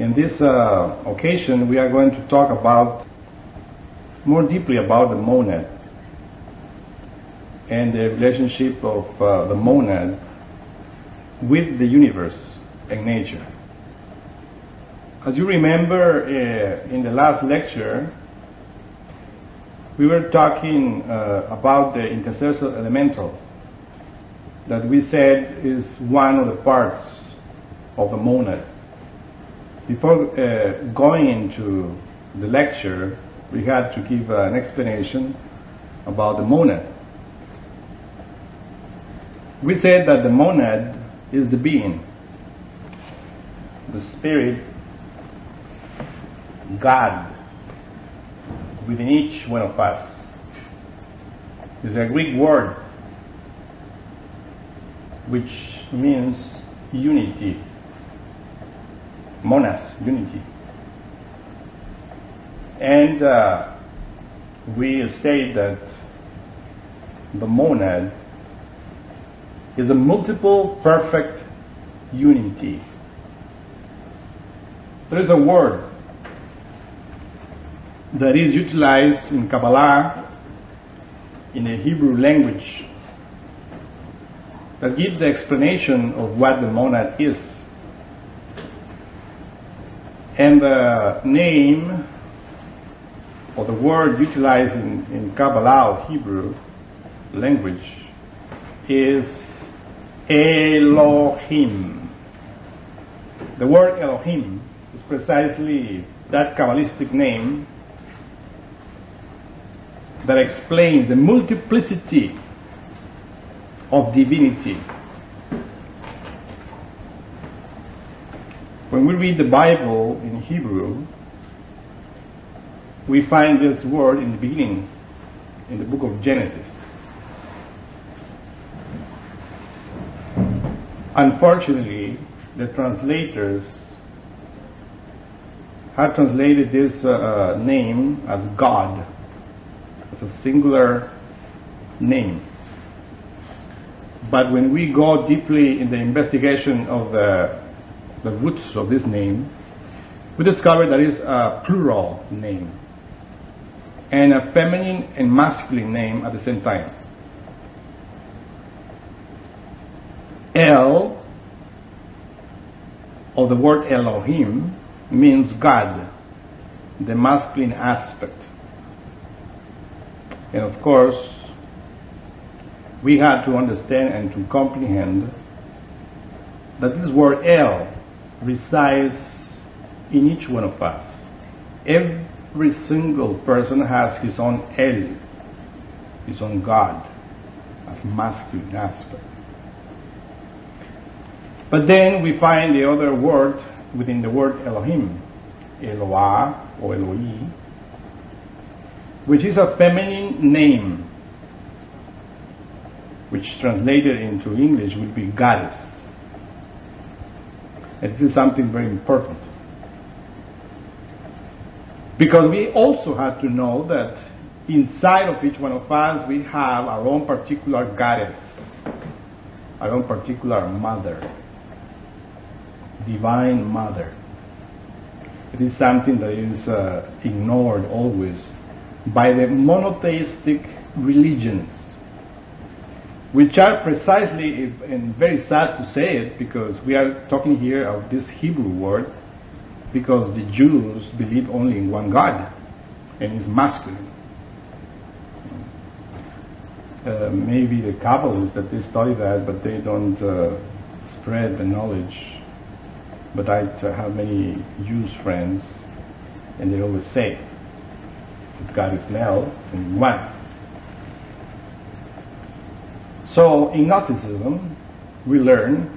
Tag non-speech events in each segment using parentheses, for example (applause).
In this uh, occasion, we are going to talk about more deeply about the monad and the relationship of uh, the monad with the universe and nature. As you remember uh, in the last lecture, we were talking uh, about the intercessor elemental that we said is one of the parts of the monad. Before uh, going into the lecture, we had to give an explanation about the monad. We said that the monad is the being, the spirit, God within each one of us. It's a Greek word which means unity monas, unity. And uh, we state that the monad is a multiple perfect unity. There is a word that is utilized in Kabbalah in the Hebrew language that gives the explanation of what the monad is. And the name or the word utilized in, in Kabbalah Hebrew language is Elohim. The word Elohim is precisely that Kabbalistic name that explains the multiplicity of divinity When we read the Bible in Hebrew, we find this word in the beginning, in the book of Genesis. Unfortunately, the translators have translated this uh, uh, name as God, as a singular name. But when we go deeply in the investigation of the the roots of this name, we discover that it's a plural name and a feminine and masculine name at the same time. El, or the word Elohim, means God, the masculine aspect. And of course, we had to understand and to comprehend that this word El resides in each one of us. Every single person has his own El, his own God, as masculine aspect. But then we find the other word within the word Elohim, Eloah or Eloi, which is a feminine name, which translated into English would be goddess. And this is something very important. Because we also have to know that inside of each one of us, we have our own particular goddess, our own particular mother, divine mother. It is something that is uh, ignored always by the monotheistic religions, which are precisely, and very sad to say it, because we are talking here of this Hebrew word, because the Jews believe only in one God, and is masculine. Uh, maybe the Kabbalists that they study that, but they don't uh, spread the knowledge. But I have many Jews friends, and they always say God is male and one. So in Gnosticism, we learn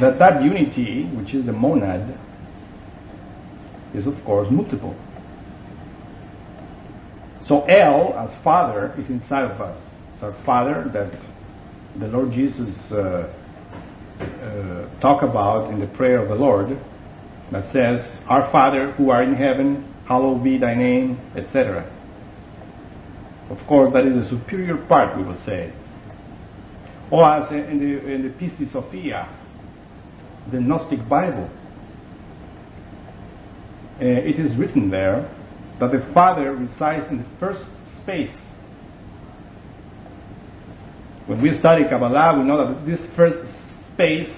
that that unity, which is the monad, is of course multiple. So El, as Father, is inside of us. It's our Father that the Lord Jesus uh, uh, talk about in the prayer of the Lord that says, Our Father who art in heaven, hallowed be thy name, etc. Of course, that is the superior part, we will say. Or as in the, in the Pistis Sophia, the Gnostic Bible, uh, it is written there that the Father resides in the first space. When we study Kabbalah, we know that this first space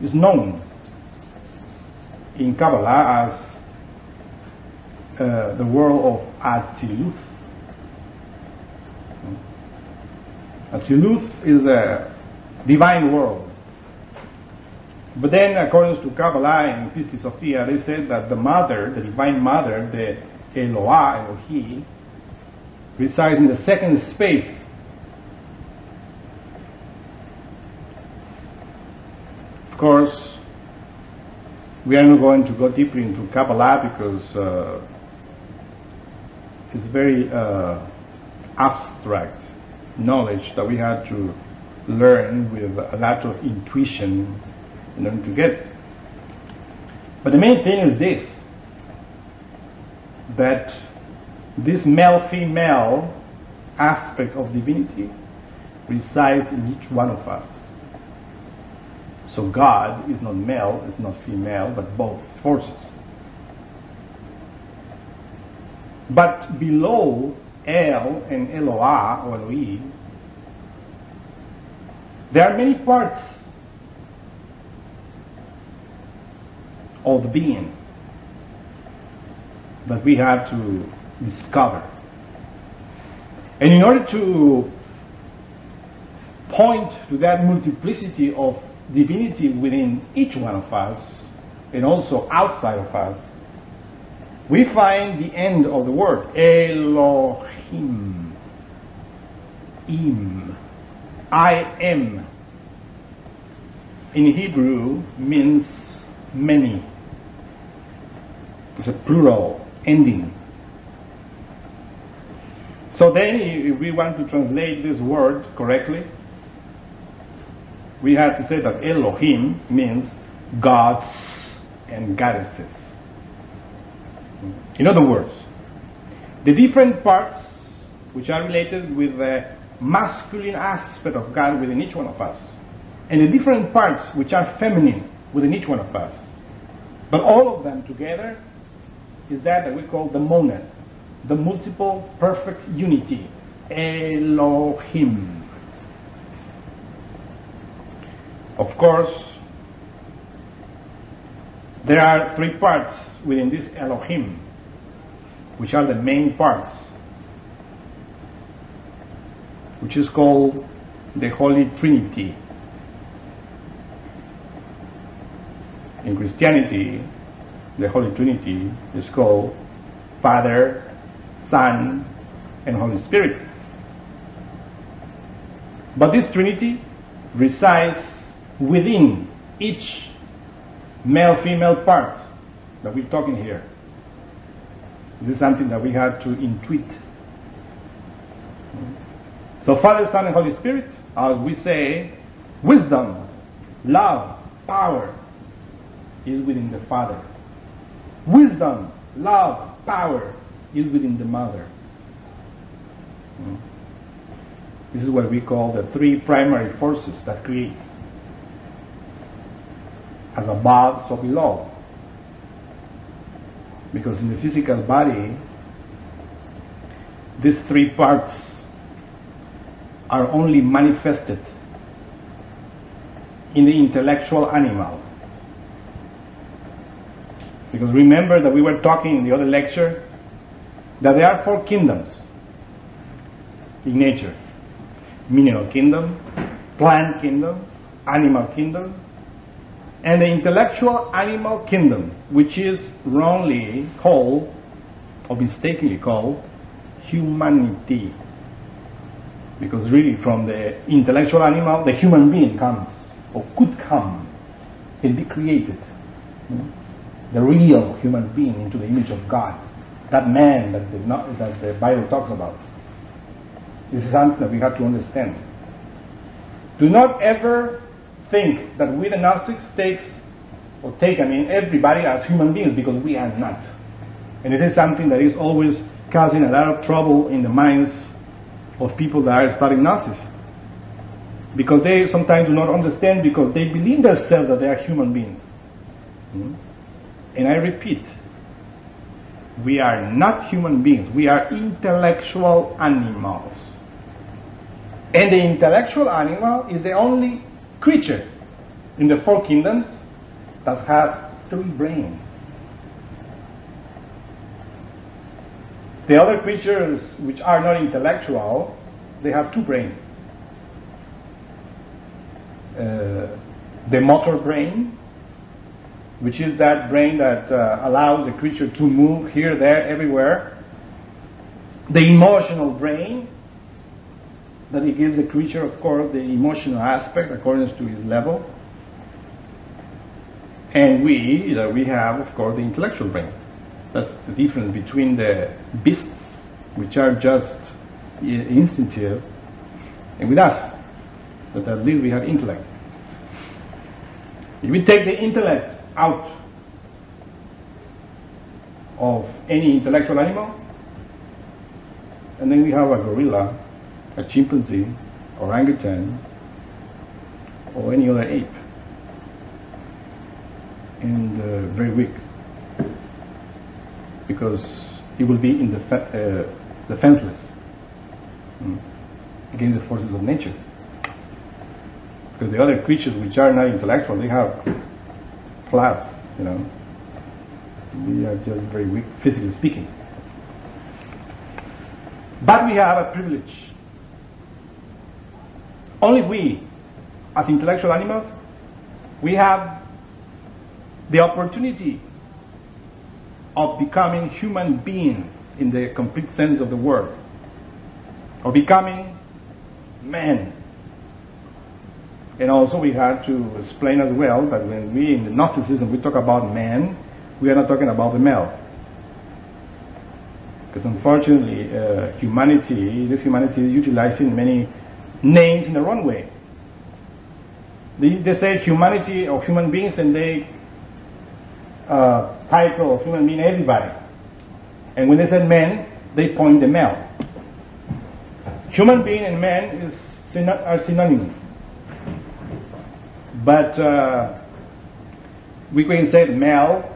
is known in Kabbalah as uh, the world of Atziluth. Atziluth is a divine world. But then, according to Kabbalah and Pistis Sophia, they said that the mother, the divine mother, the Eloah, Elohi, resides in the second space. Of course, we are not going to go deeper into Kabbalah because uh, it's very uh, abstract knowledge that we had to learn with a lot of intuition in order to get. But the main thing is this that this male female aspect of divinity resides in each one of us. So God is not male, is not female, but both forces. But below El and Eloah or Elohim, there are many parts of the being that we have to discover. And in order to point to that multiplicity of divinity within each one of us and also outside of us, we find the end of the word Elohim. Im. I am. In Hebrew means many. It's a plural ending. So then, if we want to translate this word correctly, we have to say that Elohim means gods and goddesses. In other words, the different parts which are related with the masculine aspect of God within each one of us, and the different parts which are feminine within each one of us, but all of them together is that that we call the monad, the multiple perfect unity, Elohim. Of course, there are three parts within this Elohim, which are the main parts, which is called the Holy Trinity. In Christianity, the Holy Trinity is called Father, Son, and Holy Spirit. But this Trinity resides within each male female part that we're talking here. This is something that we have to intuit. So, Father, Son, and Holy Spirit, as we say, wisdom, love, power is within the Father. Wisdom, love, power is within the mother. Mm. This is what we call the three primary forces that creates. As above, so below. Because in the physical body, these three parts are only manifested in the intellectual animal. Because remember that we were talking in the other lecture that there are four kingdoms in nature mineral kingdom, plant kingdom, animal kingdom, and the intellectual animal kingdom, which is wrongly called or mistakenly called humanity. Because really, from the intellectual animal, the human being comes or could come, can be created. The real human being into the image of God. That man that the, that the Bible talks about. This is something that we have to understand. Do not ever think that we the Gnostics takes or take, I mean, everybody as human beings because we are not. And it is something that is always causing a lot of trouble in the minds of people that are studying Gnosis because they sometimes do not understand because they believe themselves that they are human beings. Hmm? And I repeat, we are not human beings, we are intellectual animals. And the intellectual animal is the only creature in the four kingdoms that has three brains. The other creatures which are not intellectual, they have two brains. Uh, the motor brain, which is that brain that uh, allows the creature to move here, there, everywhere. The emotional brain, that it gives the creature, of course, the emotional aspect according to his level. And we, that we have, of course, the intellectual brain. That's the difference between the beasts, which are just instinctive, and with us, that at least we have intellect. If we take the intellect out of any intellectual animal, and then we have a gorilla, a chimpanzee, orangutan, or any other ape, and uh, very weak, because he will be in the uh, defenseless mm, against the forces of nature. Because the other creatures which are not intellectual, they have class, you know. We are just very weak, physically speaking. But we have a privilege. Only we, as intellectual animals, we have the opportunity of becoming human beings in the complete sense of the word, of becoming men. And also we had to explain as well that when we in the Gnosticism we talk about man, we are not talking about the male. Because unfortunately, uh, humanity, this humanity is utilizing many names in the wrong way. They, they say humanity or human beings and they uh, title of human being everybody. And when they said men, they point the male. Human being and man is, are synonymous. But uh, we can say male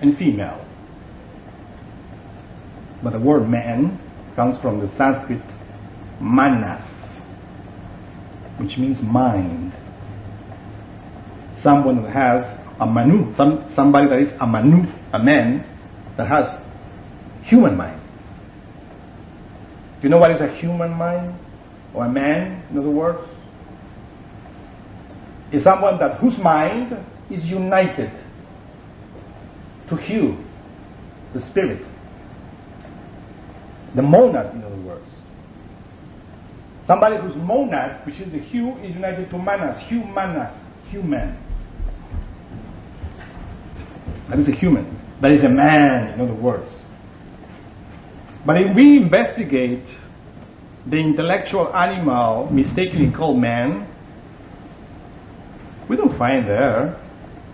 and female. But the word man comes from the Sanskrit manas, which means mind. Someone that has a manu, some, somebody that is a manu, a man that has human mind. You know what is a human mind? Or a man, in other words? is someone that whose mind is united to Hu, the spirit, the monad, in other words. Somebody whose monad, which is the Hu, is united to manas, humanas, human. That is a human. That is a man, in other words. But if we investigate the intellectual animal mistakenly called man, we don't find there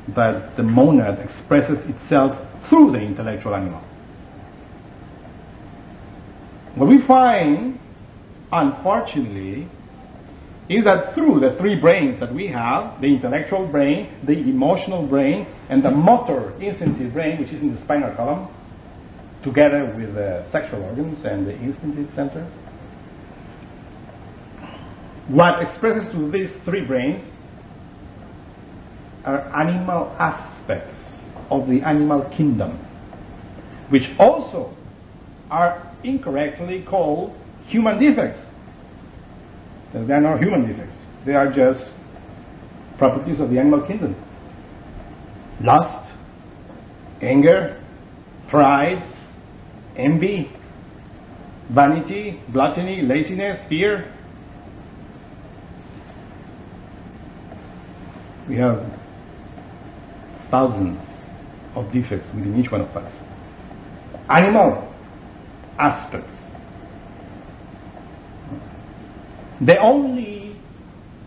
that the monad expresses itself through the intellectual animal. What we find unfortunately, is that through the three brains that we have, the intellectual brain, the emotional brain, and the motor instinctive brain, which is in the spinal column, together with the sexual organs and the instinctive center, what expresses through these three brains are animal aspects of the animal kingdom, which also are incorrectly called human defects. They are not human defects. They are just properties of the animal kingdom. Lust, anger, pride, envy, vanity, gluttony, laziness, fear. We have thousands of defects within each one of us. Animal aspects The only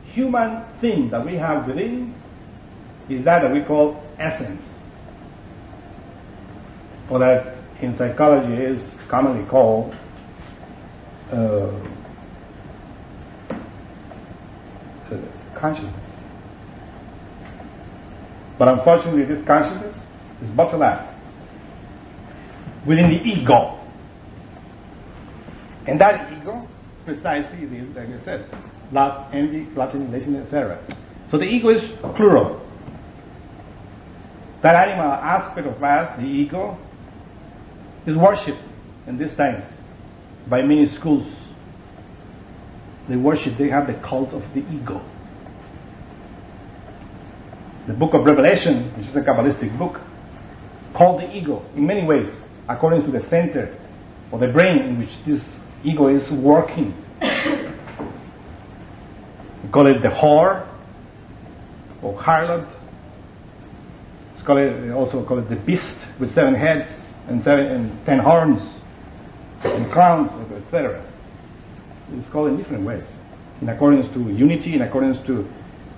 human thing that we have within is that that we call essence, or that in psychology is commonly called uh, consciousness. But unfortunately, this consciousness is bottled up within the ego. And that ego precisely this, like I said, lust, envy, gluttony, laziness, etc. So the ego is plural. That animal aspect of us, the ego, is worshipped in these times by many schools. They worship, they have the cult of the ego. The book of Revelation, which is a Kabbalistic book, called the ego in many ways, according to the center or the brain in which this ego is working. We call it the whore or harlot. It's called it, also call it the beast with seven heads and, seven, and ten horns and crowns, etc. It's called in different ways, in accordance to unity, in accordance to,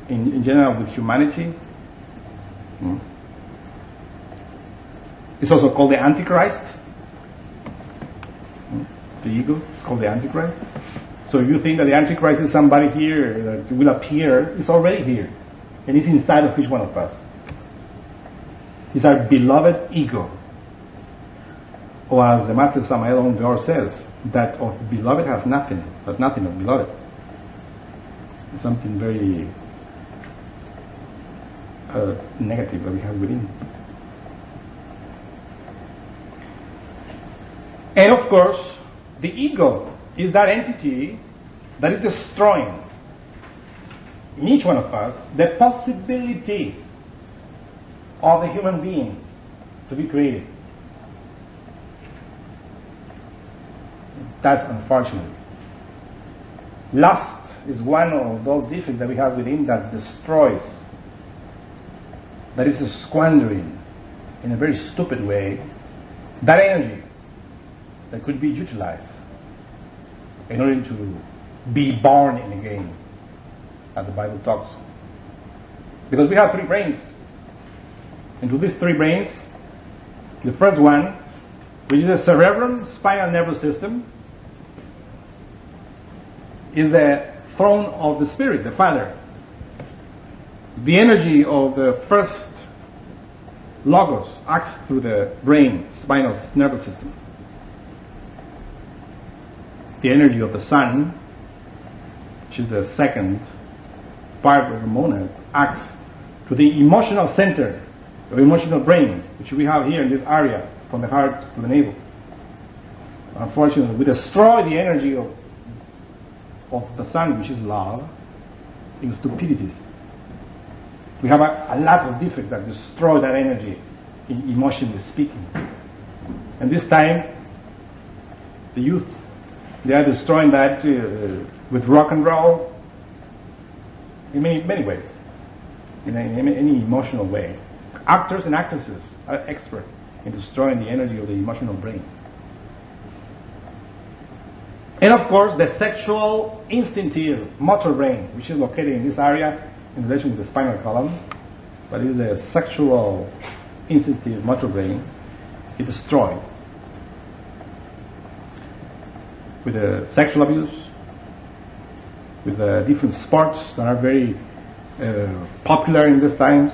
in, in general, with humanity. Mm. It's also called the Antichrist ego. It's called the Antichrist. So if you think that the Antichrist is somebody here that will appear, it's already here. And it's inside of each one of us. It's our beloved ego. Or as the Master Samael Aun says, that of beloved has nothing. Has nothing of beloved. It's something very uh, negative that we have within. And of course, the ego is that entity that is destroying in each one of us the possibility of the human being to be created. That's unfortunate. Lust is one of those defects that we have within that destroys, that is squandering in a very stupid way that energy that could be utilized in order to be born in again, as the Bible talks. Because we have three brains. And to these three brains, the first one, which is the cerebrum spinal nervous system, is the throne of the spirit, the Father. The energy of the first logos acts through the brain, spinal nervous system the energy of the Son, which is the second part of the monad, acts to the emotional center, the emotional brain, which we have here in this area, from the heart to the navel. Unfortunately, we destroy the energy of, of the Son, which is love, in stupidities. We have a, a lot of defects that destroy that energy, emotionally speaking. And this time, the youth they are destroying that uh, with rock and roll in many, many ways, in any, emotional way. Actors and actresses are expert in destroying the energy of the emotional brain. And of course, the sexual instinctive motor brain, which is located in this area in relation to the spinal column, but is a sexual instinctive motor brain, is destroyed with uh, sexual abuse, with uh, different sports that are very uh, popular in these times.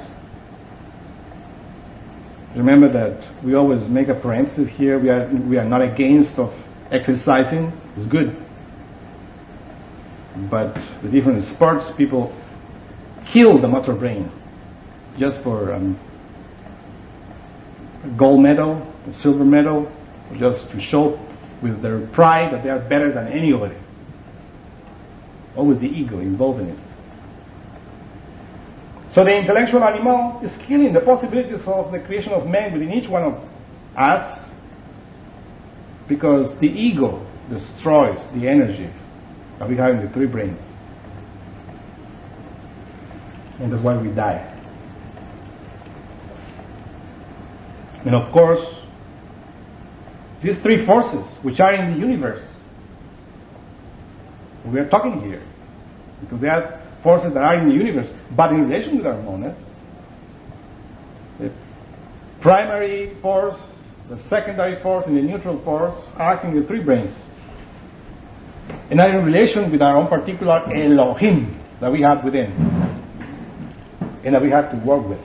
Remember that we always make a parenthesis here. We are, we are not against of exercising. It's good. But the different sports, people kill the motor brain just for um, a gold medal, a silver medal, just to show with their pride that they are better than anybody. Always the ego involved in it. So the intellectual animal is killing the possibilities of the creation of man within each one of us because the ego destroys the energy that we have in the three brains. And that's why we die. And of course, these three forces which are in the universe, we are talking here, because they are forces that are in the universe, but in relation with our monad, eh, the primary force, the secondary force, and the neutral force acting in the three brains. And are in relation with our own particular Elohim that we have within, and that we have to work with.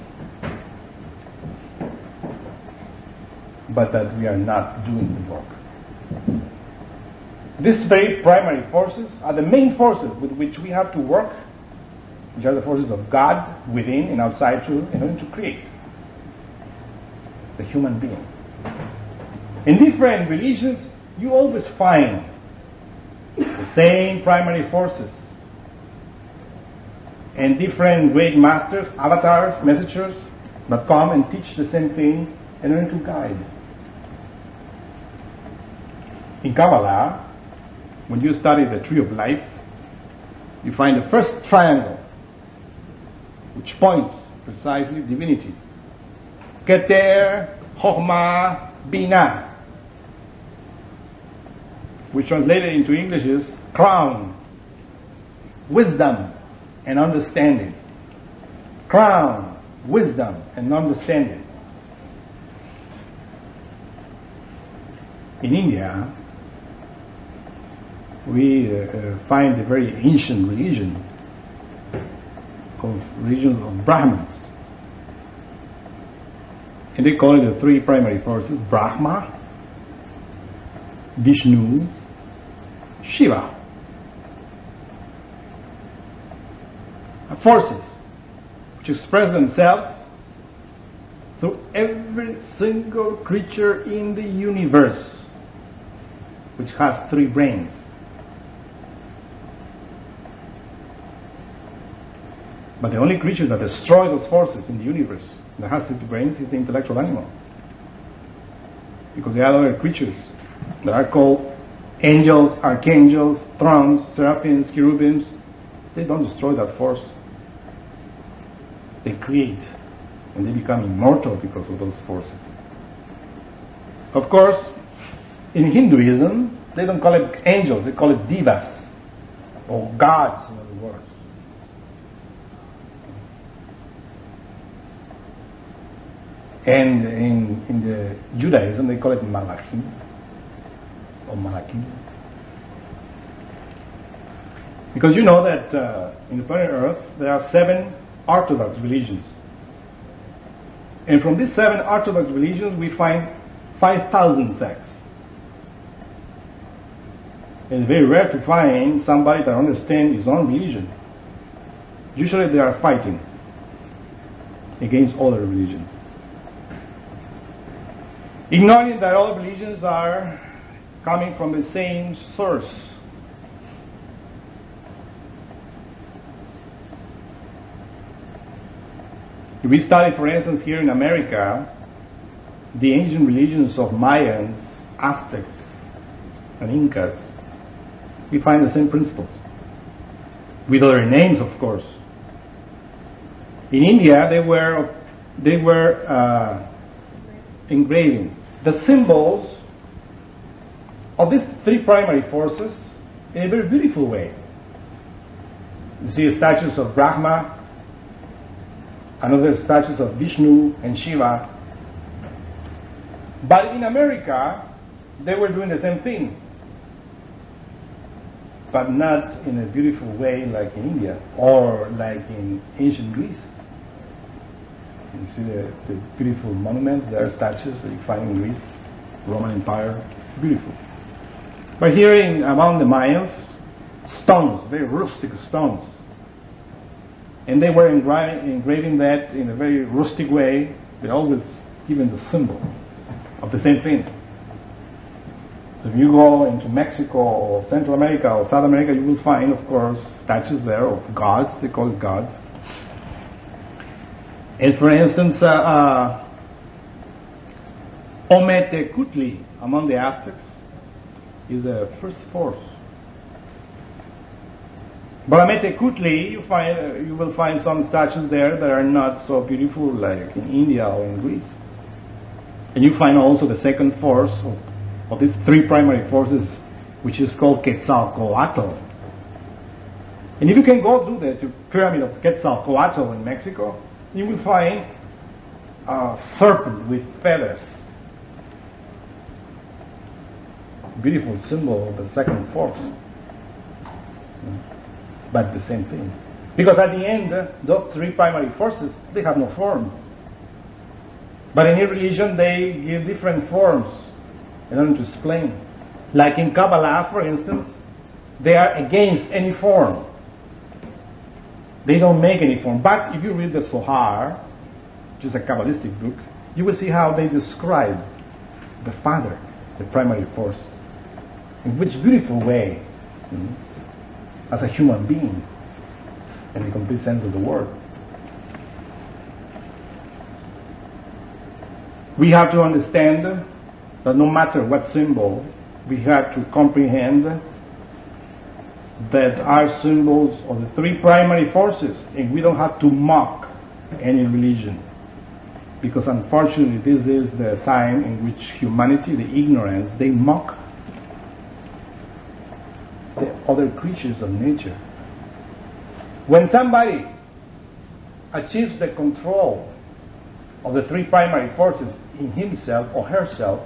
But that we are not doing the work. These very primary forces are the main forces with which we have to work which are the forces of God within and outside you in order to create the human being. In different religions, you always find the same primary forces and different great masters, avatars, messengers that come and teach the same thing in order to guide. In Kabbalah, when you study the tree of life, you find the first triangle which points precisely divinity. Keter, Chokhmah, Binah, which translated into English is crown, wisdom, and understanding. Crown, wisdom, and understanding. In India, we uh, find a very ancient religion of religion of Brahmins. And they call it the three primary forces Brahma, Vishnu, Shiva. Forces which express themselves through every single creature in the universe which has three brains. But the only creature that destroys those forces in the universe that has three brains is the intellectual animal. Because the other creatures that are called angels, archangels, thrones, seraphims, cherubims, they don't destroy that force. They create and they become immortal because of those forces. Of course, in Hinduism, they don't call it angels, they call it devas or gods, in other words. And in, in the Judaism, they call it Malachim or Malachim. Because you know that uh, in the planet Earth there are seven Orthodox religions. And from these seven Orthodox religions, we find 5,000 sects. It's very rare to find somebody that understands his own religion. Usually they are fighting against other religions ignoring that all religions are coming from the same source. If we study, for instance, here in America, the ancient religions of Mayans, Aztecs, and Incas, we find the same principles. With other names, of course. In India, they were, they were uh, engraving the symbols of these three primary forces in a very beautiful way. You see statues of Brahma, another statues of Vishnu and Shiva. But in America, they were doing the same thing. but not in a beautiful way like in India or like in ancient Greece. You see the, the beautiful monuments, there are statues that you find in Greece, Roman Empire, beautiful. But here in among the Mayans, stones, very rustic stones. And they were engra- engraving that in a very rustic way, but always given the symbol of the same thing. So if you go into Mexico or Central America or South America, you will find, of course, statues there of gods, they call it gods. And for instance, uh, uh, Ometecuhtli among the Aztecs is the first force. But Ometecuhtli, you find uh, you will find some statues there that are not so beautiful like in India or in Greece. And you find also the second force of, of these three primary forces, which is called Quetzalcoatl. And if you can go to the pyramid of Quetzalcoatl in Mexico, you will find a serpent with feathers. Beautiful symbol of the second force. But the same thing. Because at the end, uh, those three primary forces, they have no form. But in every religion, they give different forms in order to explain. Like in Kabbalah, for instance, they are against any form. They don't make any form. But if you read the Zohar, which is a Kabbalistic book, you will see how they describe the Father, the primary force, in which beautiful way, mm, as a human being, in the complete sense of the word. We have to understand that no matter what symbol, we have to comprehend that are symbols of the three primary forces, and we don't have to mock any religion. Because unfortunately, this is the time in which humanity, the ignorance, they mock the other creatures of nature. When somebody achieves the control of the three primary forces in himself or herself,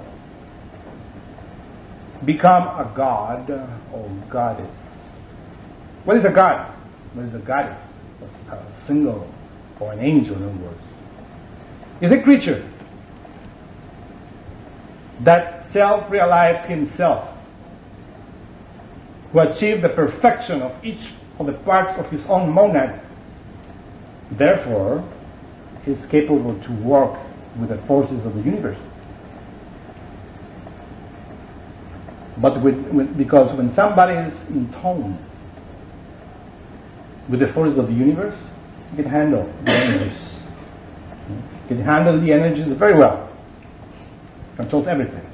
become a god or goddess. What is a god? What is a goddess? A single or an angel, in other words. Is a creature that self-realized himself, who achieved the perfection of each of the parts of his own monad. Therefore, he is capable to work with the forces of the universe. But with, with, because when somebody is in tone with the forces of the universe, he can handle the energies. He can handle the energies very well. Controls everything.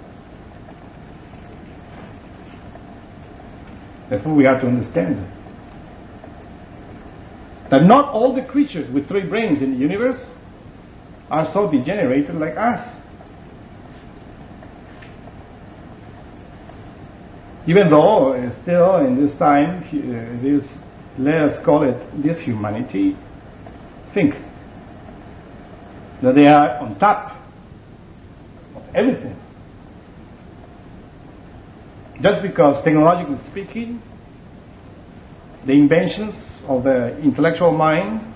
Therefore, we have to understand that not all the creatures with three brains in the universe are so degenerated like us. Even though uh, still in this time, uh, this, let us call it this humanity, think that they are on top of everything. Just because technologically speaking, the inventions of the intellectual mind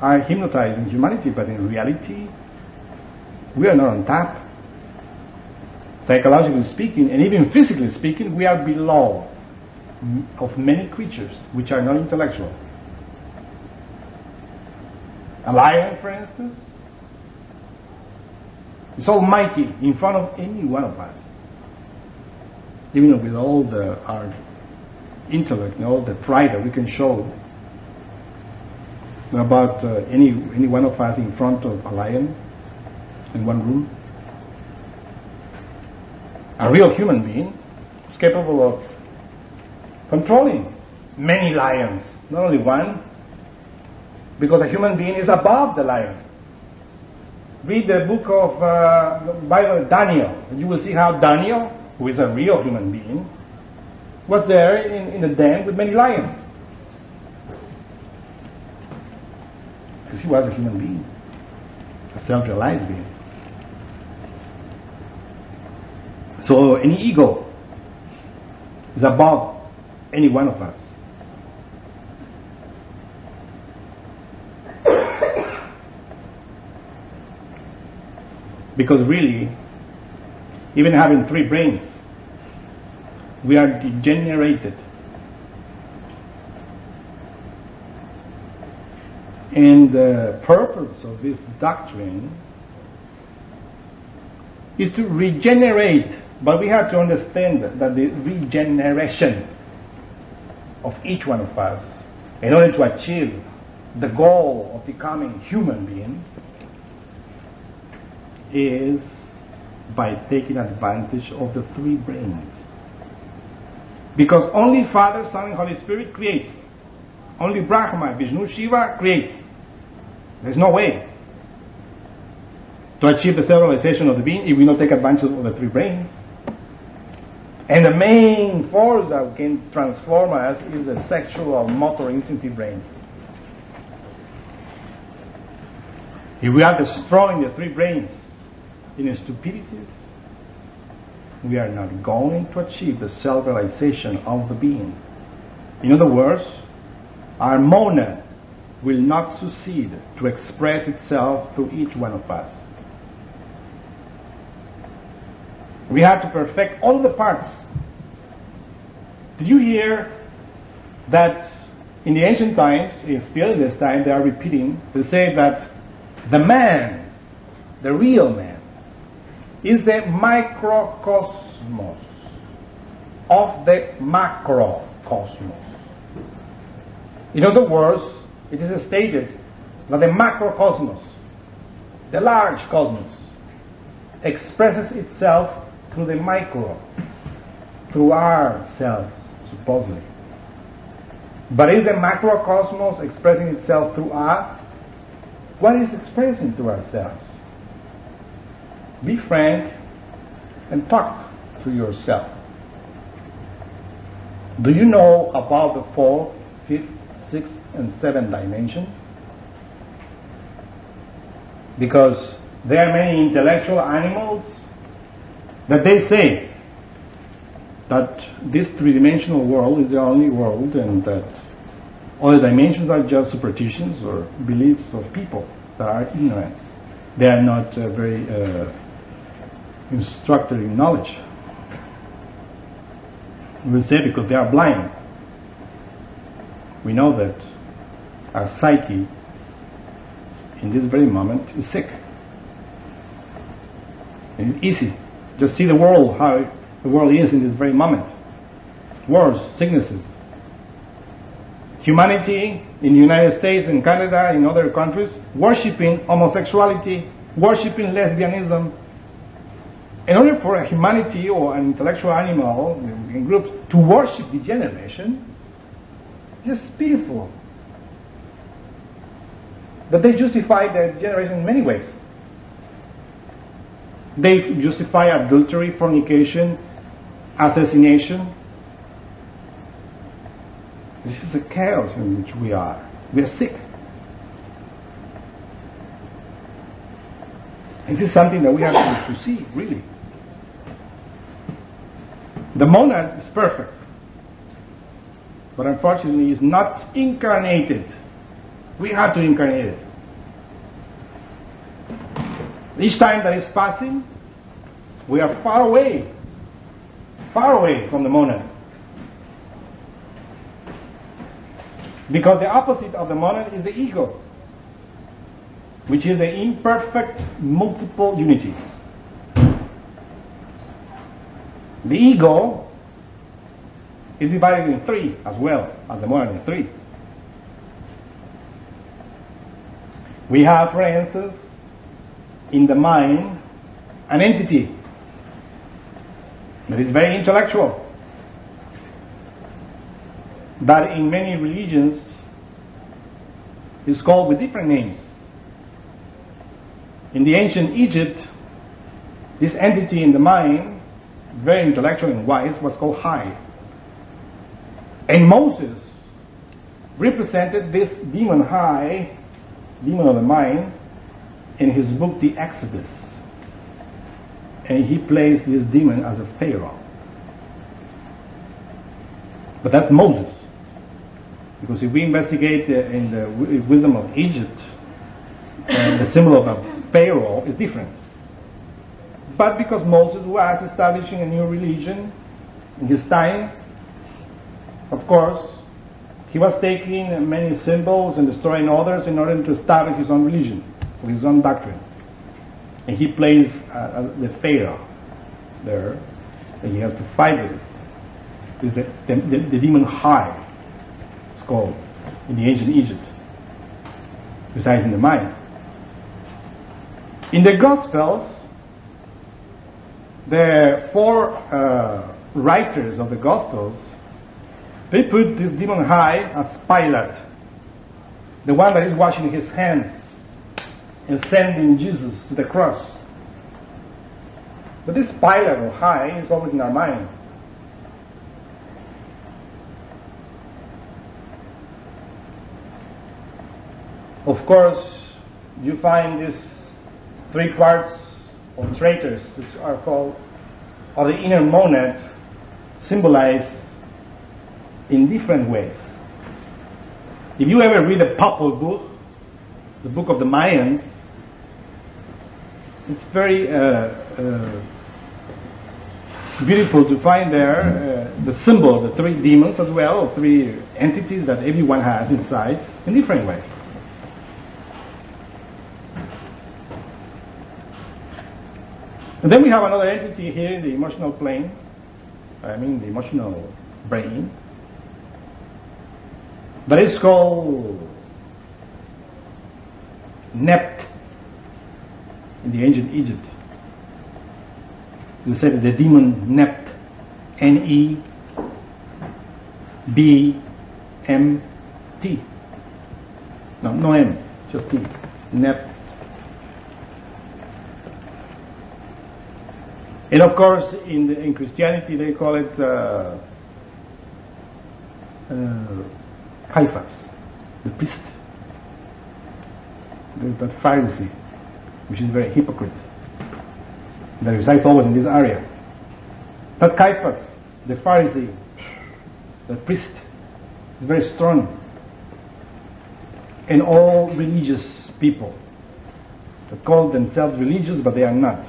are hypnotizing humanity, but in reality, we are not on top. Psychologically speaking, and even physically speaking, we are below of many creatures which are not intellectual. A lion, for instance, is almighty in front of any one of us. Even with all the our intellect and all the pride that we can show about uh, any any one of us in front of a lion in one room. A real human being is capable of controlling many lions, not only one, because a human being is above the lion. Read the book of uh, Bible Daniel, and you will see how Daniel, who is a real human being, was there in, in the den with many lions. Because he was a human being, a self-realized being. So any ego is above any one of us. Because really, even having three brains, we are degenerated. And the purpose of this doctrine is to regenerate, but we have to understand that the regeneration of each one of us, in order to achieve the goal of becoming human beings, is by taking advantage of the three brains. Because only Father, Son, and Holy Spirit creates. Only Brahma, Vishnu, Shiva creates. There's no way to achieve the self-realization of the being if we don't take advantage of the three brains. And the main force that can transform us is the sexual motor instinctive brain. If we are destroying the three brains in stupidities, we are not going to achieve the self-realization of the being. In other words, our monad will not succeed to express itself through each one of us. We have to perfect all the parts. Did you hear that in the ancient times, still in this time, they are repeating, they say that the man, the real man, is the microcosmos of the macrocosmos. In other words, it is stated that the macrocosmos, the large cosmos, expresses itself through the micro, through ourselves, supposedly. But is the macrocosmos expressing itself through us? What is expressing through ourselves? Be frank and talk to yourself. Do you know about the fourth, fifth, sixth, and seventh dimension? Because there are many intellectual animals that they say that this three-dimensional world is the only world and that other dimensions are just superstitions or beliefs of people that are ignorant. They are not uh, very uh, instructed in knowledge. We say because they are blind. We know that our psyche in this very moment is sick. it's easy. Just see the world, how the world is in this very moment. Wars, sicknesses. Humanity in the United States, in Canada, in other countries, worshipping homosexuality, worshipping lesbianism, in order for a humanity or an intellectual animal in groups to worship degeneration, just pitiful. But they justify their generation in many ways. They justify adultery, fornication, assassination. This is a chaos in which we are. We are sick. This is something that we have to, to see, really. The monad is perfect, but unfortunately is not incarnated. We have to incarnate it. Each time that is passing, we are far away, far away from the monad. Because the opposite of the monad is the ego, which is an imperfect multiple unity. The ego is divided in three as well as the monad in three. We have, for instance, in the mind, an entity that is very intellectual. But in many religions is called with different names. In the ancient Egypt, this entity in the mind very intellectual and wise, was called Hai. And Moses represented this demon Hai, demon of the mind, in his book The Exodus. And he plays this demon as a Pharaoh. But that's Moses. Because if we investigate uh, in the w- wisdom of Egypt, uh, the symbol of a Pharaoh is different. But because Moses was establishing a new religion in his time, of course, he was taking many symbols and destroying others in order to establish his own religion, with his own doctrine. And he plays uh, the Pharaoh there, and he has to fight it. The, the, the demon Hai, it's called, in the ancient Egypt, resides in the mind. In the Gospels, the four uh, writers of the Gospels, they put this demon Hai as Pilate, the one that is washing his hands and sending Jesus to the cross. But this Pilate or Hai is always in our mind. Of course, you find these three parts or traitors, which are called, or the inner monad, symbolized in different ways. If you ever read the Popol Vuh, the book of the Mayans, it's very uh, uh, beautiful to find there uh, the symbol, the three demons as well, three entities that everyone has inside in different ways. And then we have another entity here the emotional plane, I mean the emotional brain, but it's called Nebt in the ancient Egypt. They said the demon Nebt, N E B M T. No, no M, just T. Nebt. And of course, in, the, in Christianity, they call it uh, uh, Caiaphas, the priest, the, that Pharisee, which is very hypocrite, that resides always in this area. But Caiaphas, the Pharisee, the priest, is very strong. And all religious people that call themselves religious, but they are not.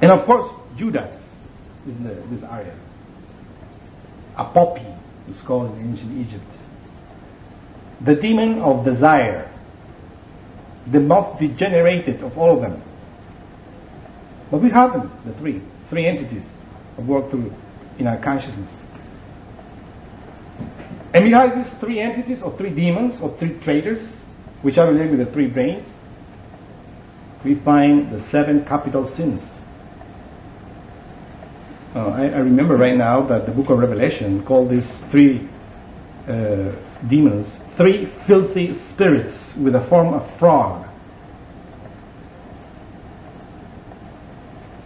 And of course, Judas is in the, this area. Apopi is called in ancient Egypt. The demon of desire, the most degenerated of all of them. But we have them, the three, three entities that work through in our consciousness. And behind these three entities, or three demons, or three traitors, which are related with the three brains, we find the seven capital sins. Uh, I, I, remember right now that the book of Revelation called these three Uh, demons three filthy spirits with a form of frog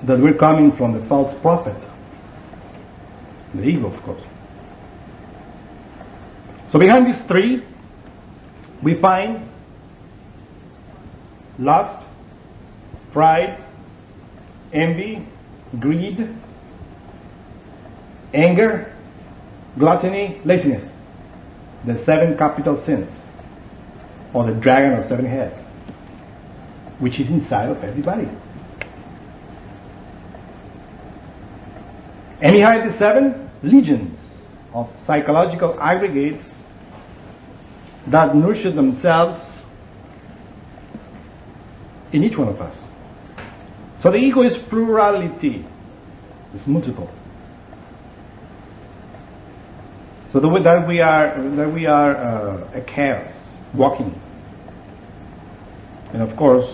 that were coming from the false prophet, the evil, of course. So behind these three, we find lust, pride, envy, greed, anger, gluttony, laziness. The seven capital sins, or the dragon of seven heads, which is inside of everybody. And behind the seven, legions of psychological aggregates that nurture themselves in each one of us. So the ego is plurality, it's multiple. So the that we are that we are uh, a chaos walking, and of course,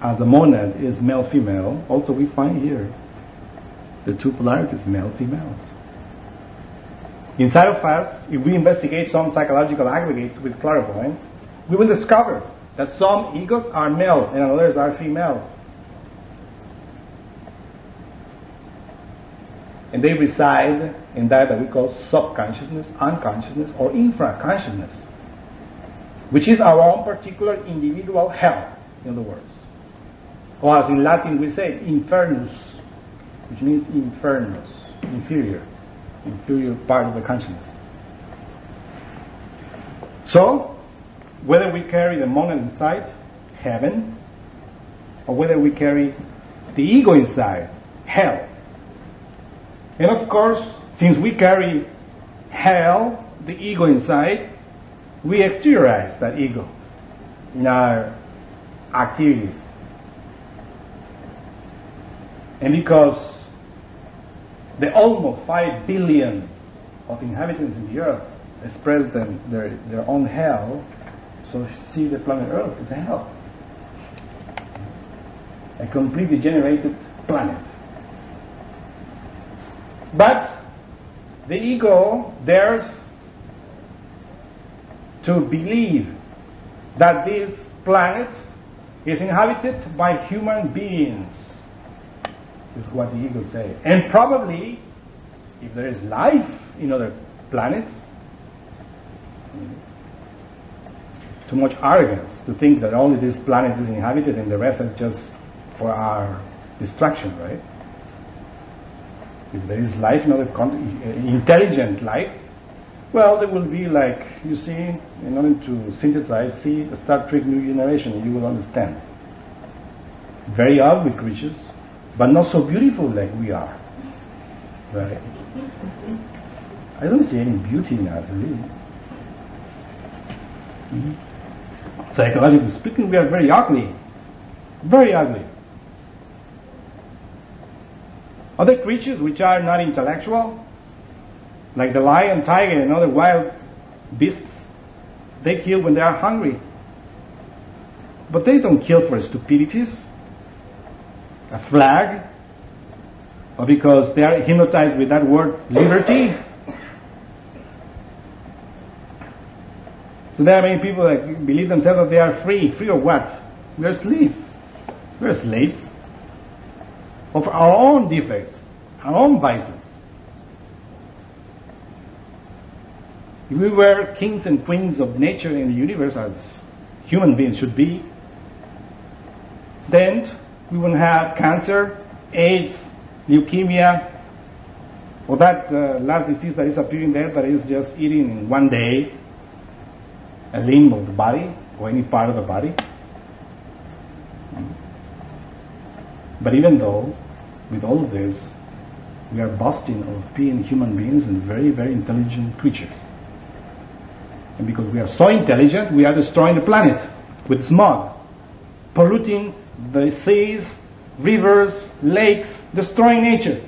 as the monad is male female, also we find here the two polarities male females. Inside of us, if we investigate some psychological aggregates with clairvoyance, we will discover that some egos are male and others are female. And they reside in that that we call subconsciousness, unconsciousness, or infraconsciousness, which is our own particular individual hell, in other words. Or as in Latin we say, infernus, which means infernos, inferior, inferior part of the consciousness. So, whether we carry the monad inside, heaven, or whether we carry the ego inside, hell. And of course, since we carry hell, the ego inside, we exteriorize that ego in our activities. And because the almost 5 billion of inhabitants in the earth express them, their, their own hell, so see the planet Earth, it's a hell. A completely generated planet. But the ego dares to believe that this planet is inhabited by human beings. Is what the ego says. And probably, if there is life in other planets, too much arrogance to think that only this planet is inhabited and the rest is just for our destruction, right? If there is life con- intelligent life, well, there will be like, you see, in order to synthesize, see Star Trek New Generation, you will understand. Very ugly creatures, but not so beautiful like we are. Right? I don't see any beauty in us, really. Mm-hmm. Psychologically speaking, we are very ugly. Very ugly. Other creatures which are not intellectual, like the lion, tiger, and other wild beasts, they kill when they are hungry. But they don't kill for stupidities, a flag, or because they are hypnotized with that word liberty. So there are many people that believe themselves that they are free. Free of what? We're slaves. We're slaves of our own defects, our own vices. If we were kings and queens of nature in the universe as human beings should be, then we wouldn't have cancer, AIDS, leukemia, or that uh, last disease that is appearing there that is just eating in one day a limb of the body or any part of the body. But even though, with all of this, we are boasting of being human beings and very, very intelligent creatures. And because we are so intelligent, we are destroying the planet with smog, polluting the seas, rivers, lakes, destroying nature,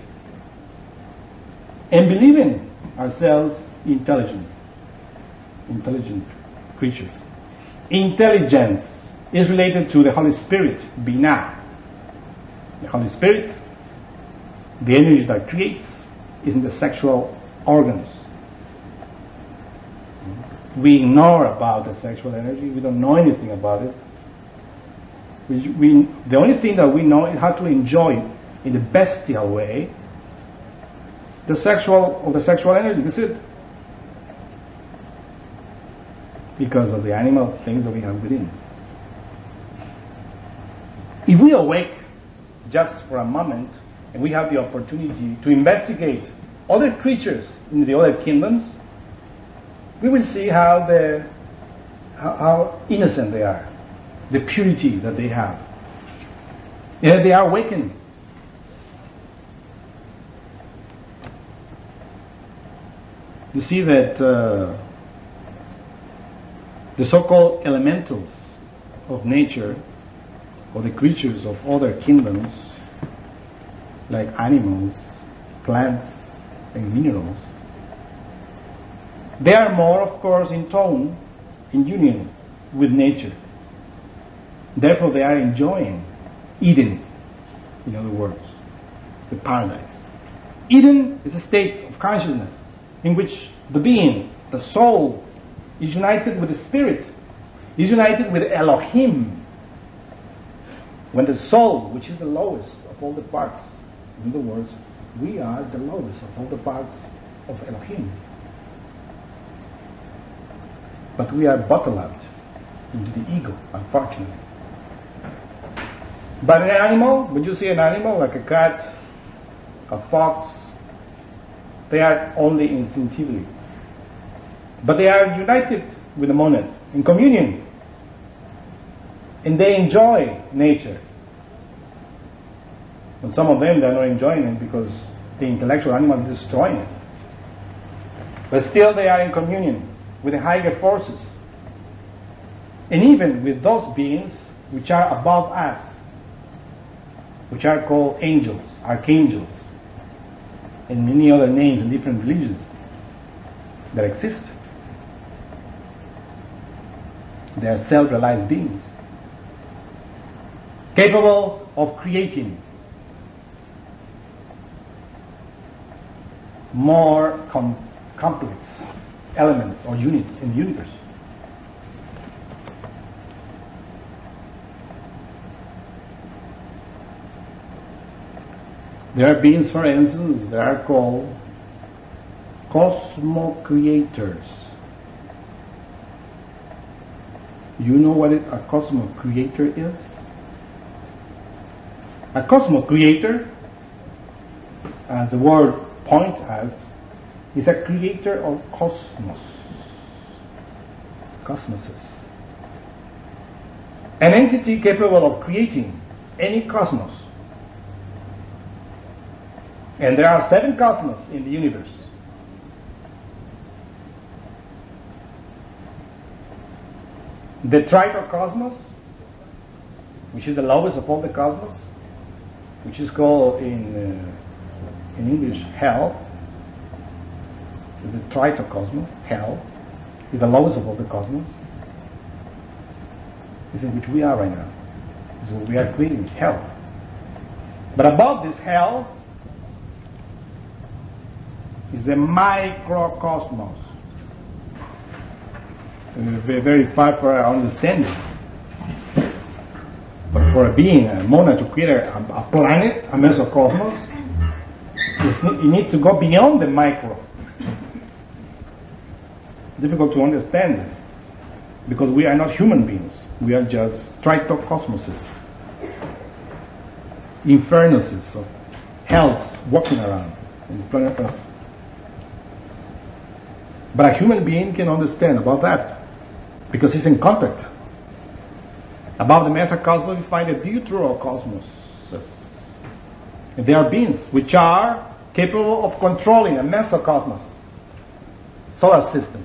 and believing ourselves intelligent, intelligent creatures. Intelligence is related to the Holy Spirit, Binah. The Holy Spirit, the energy that creates, is in the sexual organs. We ignore about the sexual energy. We don't know anything about it. We, we, the only thing that we know is how to enjoy in the bestial way the sexual or the sexual energy. That's it. Because of the animal things that we have within. If we awake just for a moment and we have the opportunity to investigate other creatures in the other kingdoms, we will see how, how, how innocent they are, the purity that they have. And they are awakened. You see that uh, the so-called elementals of nature, or the creatures of other kingdoms, like animals, plants, and minerals, they are more, of course, in tone, in union with nature. Therefore, they are enjoying Eden, in other words, the paradise. Eden is a state of consciousness in which the being, the soul, is united with the spirit, is united with Elohim. When the soul, which is the lowest of all the parts, in other words, we are the lowest of all the parts of Elohim. But we are bottled up into the ego, unfortunately. But an animal, when you see an animal like a cat, a fox, they act only instinctively. But they are united with the monad in communion. And they enjoy nature. And some of them, they're not enjoying it because the intellectual animal is destroying it. But still, they are in communion with the higher forces. And even with those beings which are above us, which are called angels, archangels, and many other names in different religions that exist. They are self realized beings, capable of creating more com- complex elements or units in the universe. There are beings, for instance, that are called cosmo-creators. You know what a cosmo-creator is? A cosmo-creator, as the word points as is a creator of cosmos, cosmoses. An entity capable of creating any cosmos and there are seven cosmos in the universe. The tritocosmos, which is the lowest of all the cosmos, which is called in, uh, in English hell, is the tritocosmos, hell, is the lowest of all the cosmos. Is in which we are right now. Is what we are creating, hell. But above this hell is the microcosmos. Very far for our understanding. But for a being, a monad, to create a, a planet, a mesocosmos, you need to go beyond the micro. Difficult to understand because we are not human beings. We are just tritocosmoses, infernuses of hells walking around in planet Earth. But a human being can understand about that because he's in contact. Above the mesocosmos, we find deuterocosmos. And there are beings which are capable of controlling a mesocosmos, solar system.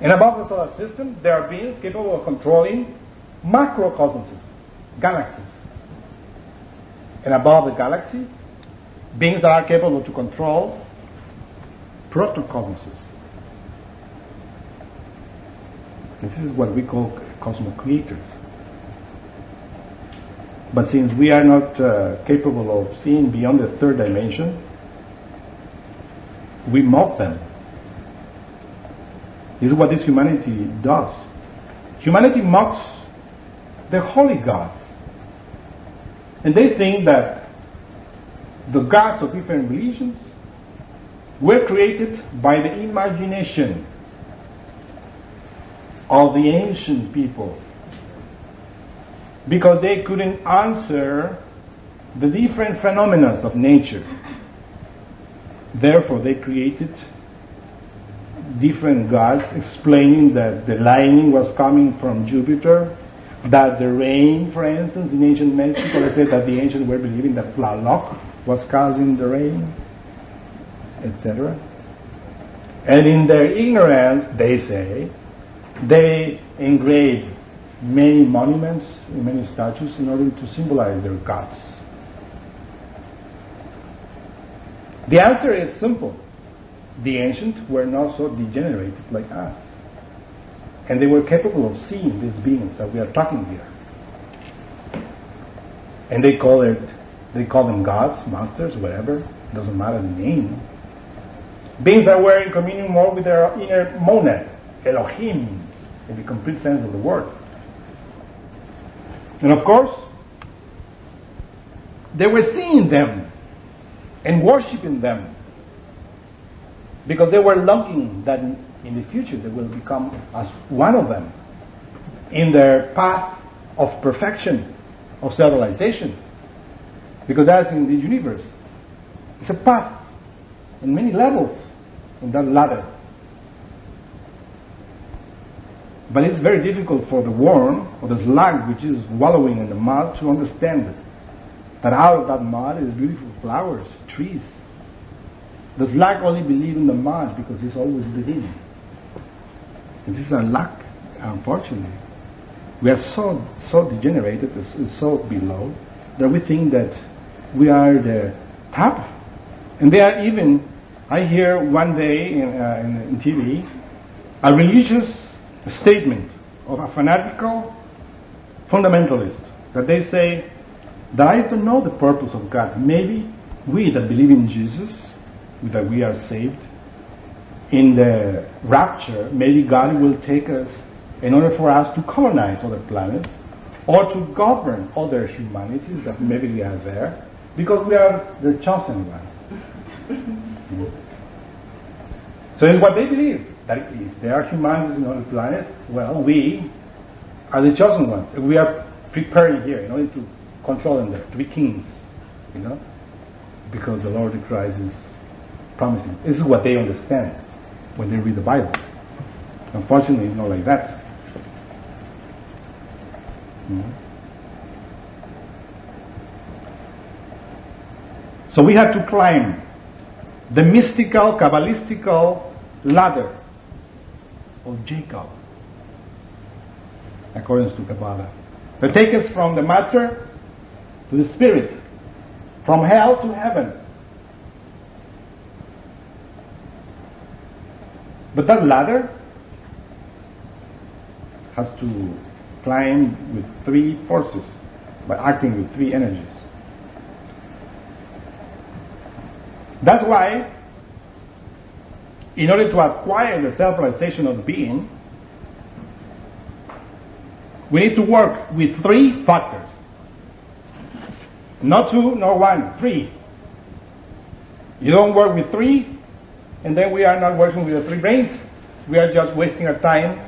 And above the solar system, there are beings capable of controlling macrocosmoses, galaxies. And above the galaxy, beings that are capable to control protocosmoses. This is what we call cosmic creators. But since we are not uh, capable of seeing beyond the third dimension, we mock them. This is what this humanity does. Humanity mocks the holy gods. And they think that the gods of different religions were created by the imagination of the ancient people because they couldn't answer the different phenomena of nature. Therefore, they created different gods explaining that the lightning was coming from Jupiter, that the rain, for instance, in ancient Mexico, they said that the ancients were believing that Tlaloc was causing the rain etc. And in their ignorance, they say, they engrave many monuments many statues in order to symbolize their gods. The answer is simple. The ancients were not so degenerated like us. And they were capable of seeing these beings that we are talking here. And they call it they call them gods, monsters, whatever, doesn't matter the name. Beings that were in communion more with their inner monad, Elohim, in the complete sense of the word. And of course, they were seeing them and worshiping them because they were longing that in the future they will become as one of them in their path of perfection, of self-realization. Because that's in the universe. It's a path and many levels in that ladder. But it's very difficult for the worm or the slug which is wallowing in the mud to understand that out of that mud is beautiful flowers, trees. The slug only believes in the mud because he's always within. And this is our luck, unfortunately. We are so so degenerated, so below, that we think that we are the top. And they are even, I hear one day in, uh, in, in TV, a religious statement of a fanatical fundamentalist that they say that I don't know the purpose of God. Maybe we that believe in Jesus, that we are saved, in the rapture, maybe God will take us in order for us to colonize other planets or to govern other humanities that maybe we are there because we are the chosen ones. (laughs) so it's what they believe that if there are humanities in other planets, well, we are the chosen ones. We are preparing here in order to control them there, to be kings, you know, because the Lord Christ is promising. This is what they understand when they read the Bible. Unfortunately, it's not like that. Mm-hmm. So we have to climb the mystical, Kabbalistical ladder of Jacob, according to Kabbalah. They take us from the matter to the spirit, from hell to heaven. But that ladder has to climb with three forces by acting with three energies. That's why, in order to acquire the self realization of being, we need to work with three factors. Not two, not one, three. You don't work with three, and then we are not working with the three brains. We are just wasting our time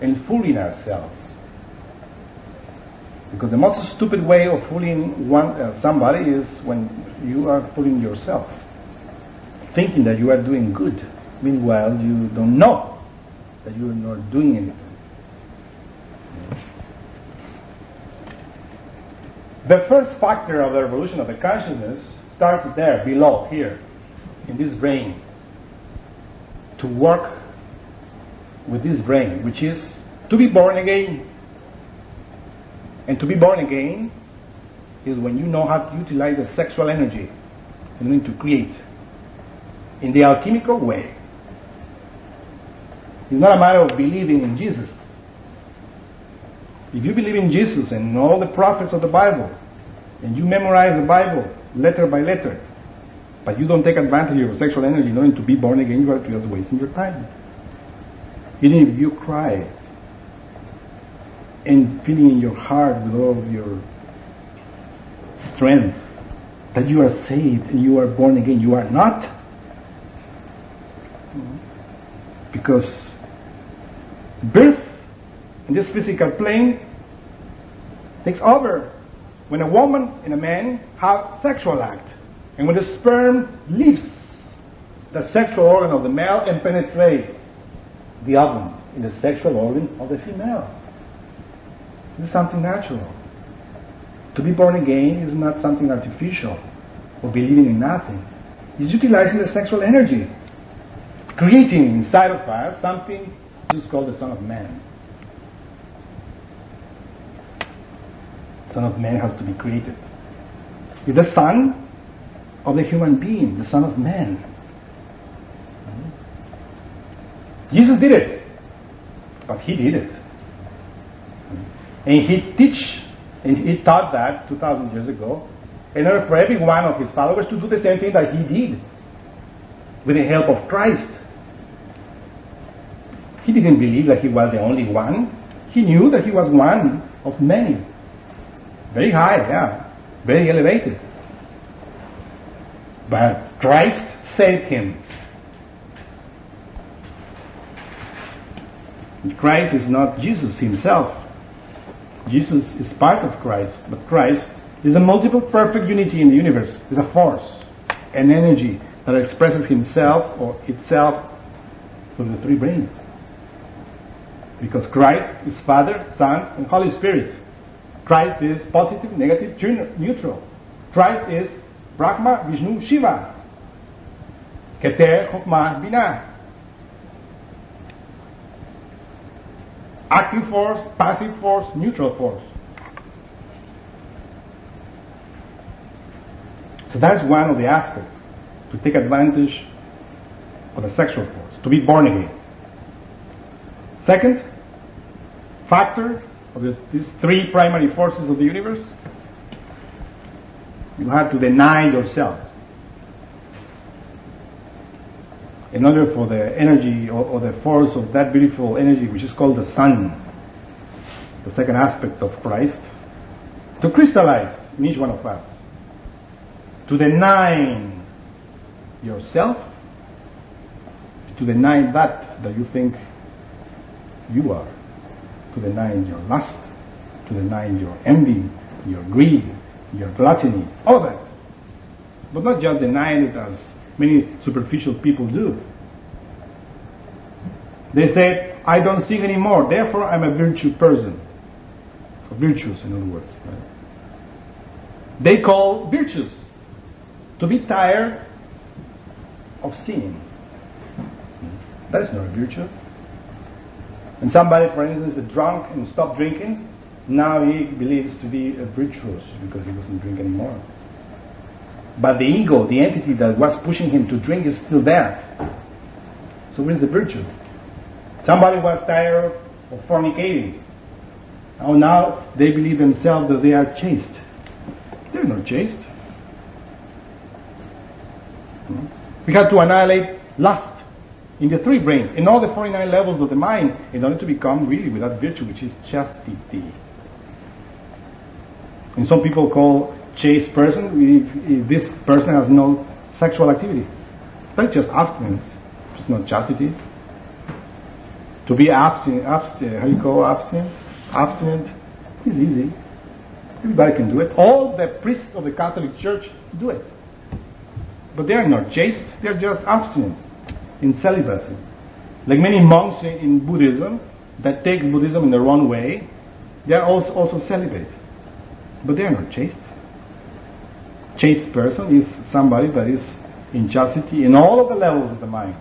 and fooling ourselves. Because the most stupid way of fooling one, uh, somebody is when you are fooling yourself, thinking that you are doing good. Meanwhile, you don't know that you are not doing anything. The first factor of the revolution of the consciousness starts there, below, here, in this brain to work with this brain, which is to be born again. And to be born again is when you know how to utilize the sexual energy in order to create in the alchemical way. It's not a matter of believing in Jesus. If you believe in Jesus and all the prophets of the Bible, and you memorize the Bible letter by letter, but you don't take advantage of your sexual energy knowing to be born again, you are just wasting your time. Even if you cry and feeling in your heart with all your strength that you are saved and you are born again, you are not. Because birth in this physical plane takes over when a woman and a man have sexual act. And when the sperm leaves the sexual organ of the male and penetrates the ovum in the sexual organ of the female. This is something natural. To be born again is not something artificial or believing in nothing. It's utilizing the sexual energy, creating inside of us something which called the Son of Man. Son of Man has to be created. If the Son of the human being, the Son of Man. Jesus did it, but he did it. And he teach, and he taught that 2,000 years ago, in order for every one of his followers to do the same thing that he did, with the help of Christ. He didn't believe that he was the only one. He knew that he was one of many. Very high, yeah. Very elevated. But Christ saved him. Christ is not Jesus himself. Jesus is part of Christ, but Christ is a multiple perfect unity in the universe. Is a force. an energy that expresses himself or itself through the three brains. Because Christ is Father, Son, and Holy Spirit. Christ is positive, negative, neutral. Christ is Brahma, Vishnu, Shiva. Keter, Chokmah, Binah. Active force, passive force, neutral force. So that's one of the aspects to take advantage of the sexual force, to be born again. Second factor of this, these three primary forces of the universe, you have to deny yourself. In order for the energy or, or the force of that beautiful energy, which is called the sun, the second aspect of Christ, to crystallize in each one of us, to deny yourself, to deny that that you think you are to deny your lust, to deny your envy, your greed, your gluttony, all that. But not just denying it as many superficial people do. They say, I don't sing anymore, therefore I'm a virtue person. Virtuous, in other words. Right? They call virtues to be tired of sinning. Hmm? That is not a virtue. And somebody, for instance, is drunk and stopped drinking, now he believes to be a virtuous because he doesn't drink anymore. But the ego, the entity that was pushing him to drink, is still there. So where's the virtue? Somebody was tired of fornicating. Oh, now they believe themselves that they are chaste. They're not chaste. Hmm? We have to annihilate lust in the three brains, in all the 49 levels of the mind, in order to become really without virtue, which is chastity. And some people call chaste person if, if this person has no sexual activity. That's just abstinence. It's not chastity. To be abstinent, abstinent how you call abstinent? Abstinent is easy. Everybody can do it. All the priests of the Catholic Church do it. But they are not chaste, they are just abstinent in celibacy. Like many monks in Buddhism that takes Buddhism in the wrong way, they are also, also celibate. But they are not chaste. Chaste person is somebody that is in chastity in all of the levels of the mind.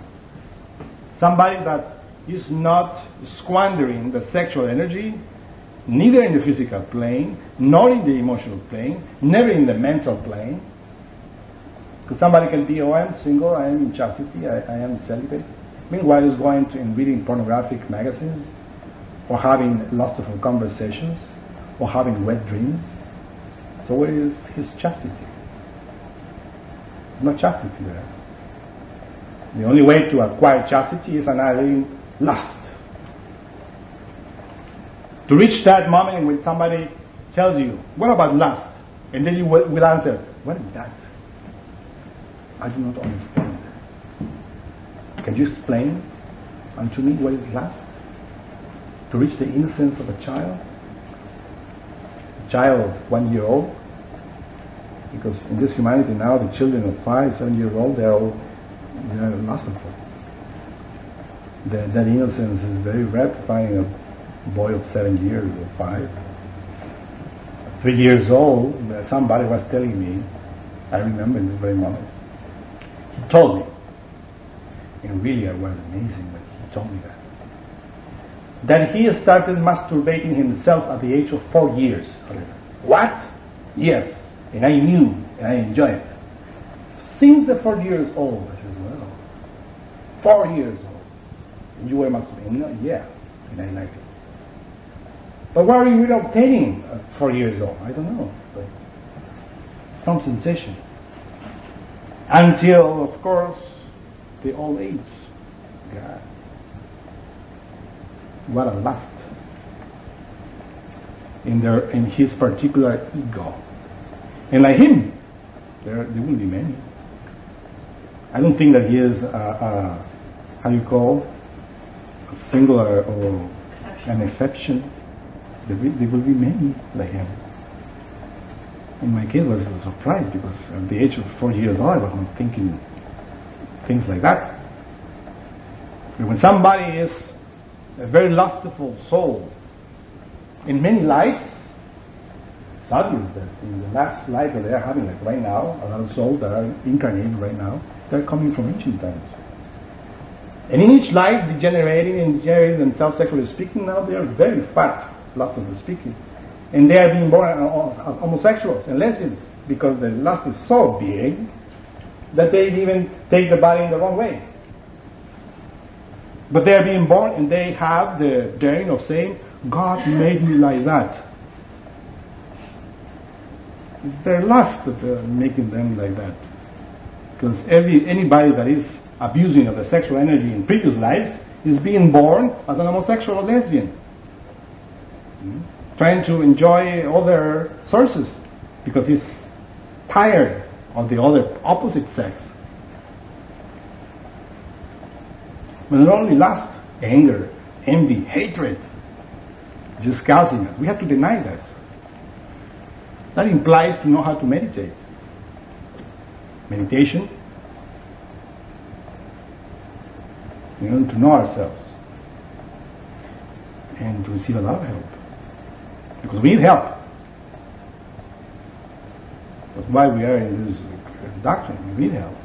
Somebody that is not squandering the sexual energy, neither in the physical plane, nor in the emotional plane, never in the mental plane, because somebody can be, oh, I am single, I am in chastity, I, I am celibate. Meanwhile, he's going to and reading pornographic magazines, or having lustful conversations, or having wet dreams. So where is his chastity? There's no chastity there. The only way to acquire chastity is annihilating lust. To reach that moment when somebody tells you, what about lust? And then you will, will answer, what is that? I do not understand. Can you explain unto me what is lust? To reach the innocence of a child? A child one year old? Because in this humanity now, the children of five, seven years old, they're all they're lustful. The, that innocence is very to a boy of seven years or five. Three years old, somebody was telling me, I remember in this very moment, he told me. And really I was amazing that he told me that. That he started masturbating himself at the age of four years. What? Yes. And I knew and I enjoyed it. Since the four years old, I said, well, four years old. And you were masturbating? No, yeah. And I liked it. But what are you obtaining at four years old? I don't know. But some sensation. Until, of course, the old age. God. What a lust in their in his particular ego. And like him, there there will be many. I don't think that he is a, how you call a singular or an exception. There will, there will be many like him. In my kid was a surprise because at the age of four years old I was not thinking things like that. And when somebody is a very lustful soul in many lives, it's obvious that in the last life that they are having, like right now, a lot of souls that are incarnated right now, they're coming from ancient times. And in each life, degenerating and degenerating themselves sexually speaking, now they are very fat, lustfully speaking. And they are being born as homosexuals and lesbians because the lust is so big that they even take the body in the wrong way. But they are being born and they have the daring of saying, God made me like that. It's their lust that are making them like that. Because every anybody that is abusing of the sexual energy in previous lives is being born as an homosexual or lesbian. Hmm? Trying to enjoy other sources because he's tired of the other opposite sex. But not only lust, anger, envy, hatred, just causing us. We have to deny that. That implies to know how to meditate. Meditation, you know, to know ourselves and to receive a lot of help. Because we need help. That's why we are in this doctrine. We need help.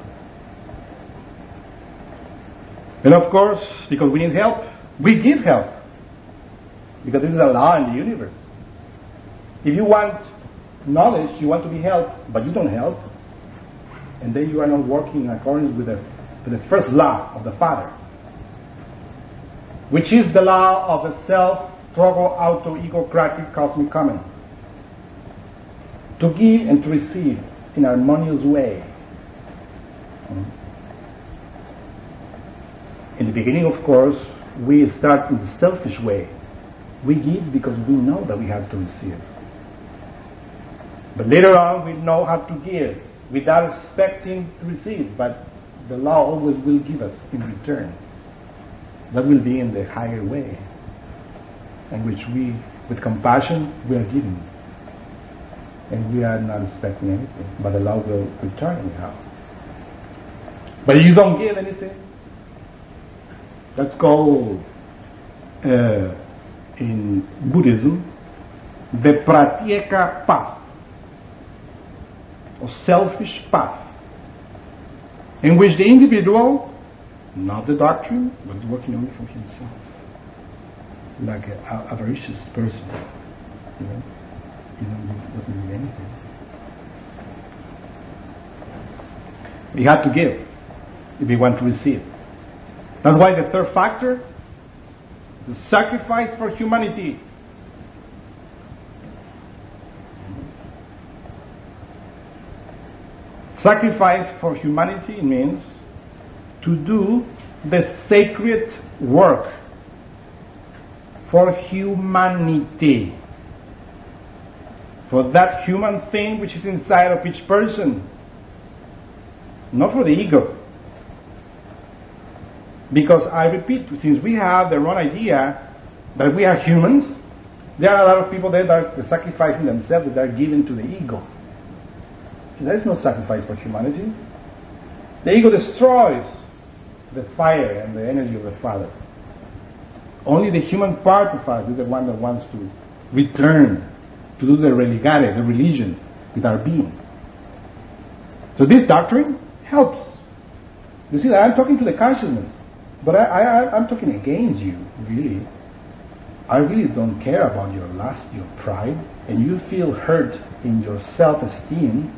And of course, because we need help, we give help. Because this is a law in the universe. If you want knowledge, you want to be helped, but you don't help, and then you are not working in accordance with the, with the first law of the Father, which is the law of the self-struggle, auto-egocratic cosmic common. To give and to receive in harmonious way. Hmm? In the beginning, of course, we start in the selfish way. We give because we know that we have to receive. But later on, we know how to give without expecting to receive, but the law always will give us in return. That will be in the higher way, in which we, with compassion, we are giving. And we are not expecting anything, but the law will return anyhow. But if you don't give anything, that's called, uh, in Buddhism, the pratyeka path or selfish path in which the individual, not the doctrine, but working only for himself, like an avaricious person. You know, you know, he doesn't need anything. We have to give if we want to receive. That's why the third factor, the sacrifice for humanity, Sacrifice for humanity means to do the sacred work for humanity. For that human thing which is inside of each person. Not for the ego. Because I repeat, since we have the wrong idea that we are humans, there are a lot of people there that are sacrificing themselves that are given to the ego. There is no sacrifice for humanity. The ego destroys the fire and the energy of the Father. Only the human part of us is the one that wants to return to do the religare, the religion, with our being. So this doctrine helps. You see I'm talking to the consciousness, but I, I, I'm talking against you, really. I really don't care about your lust, your pride, and you feel hurt in your self-esteem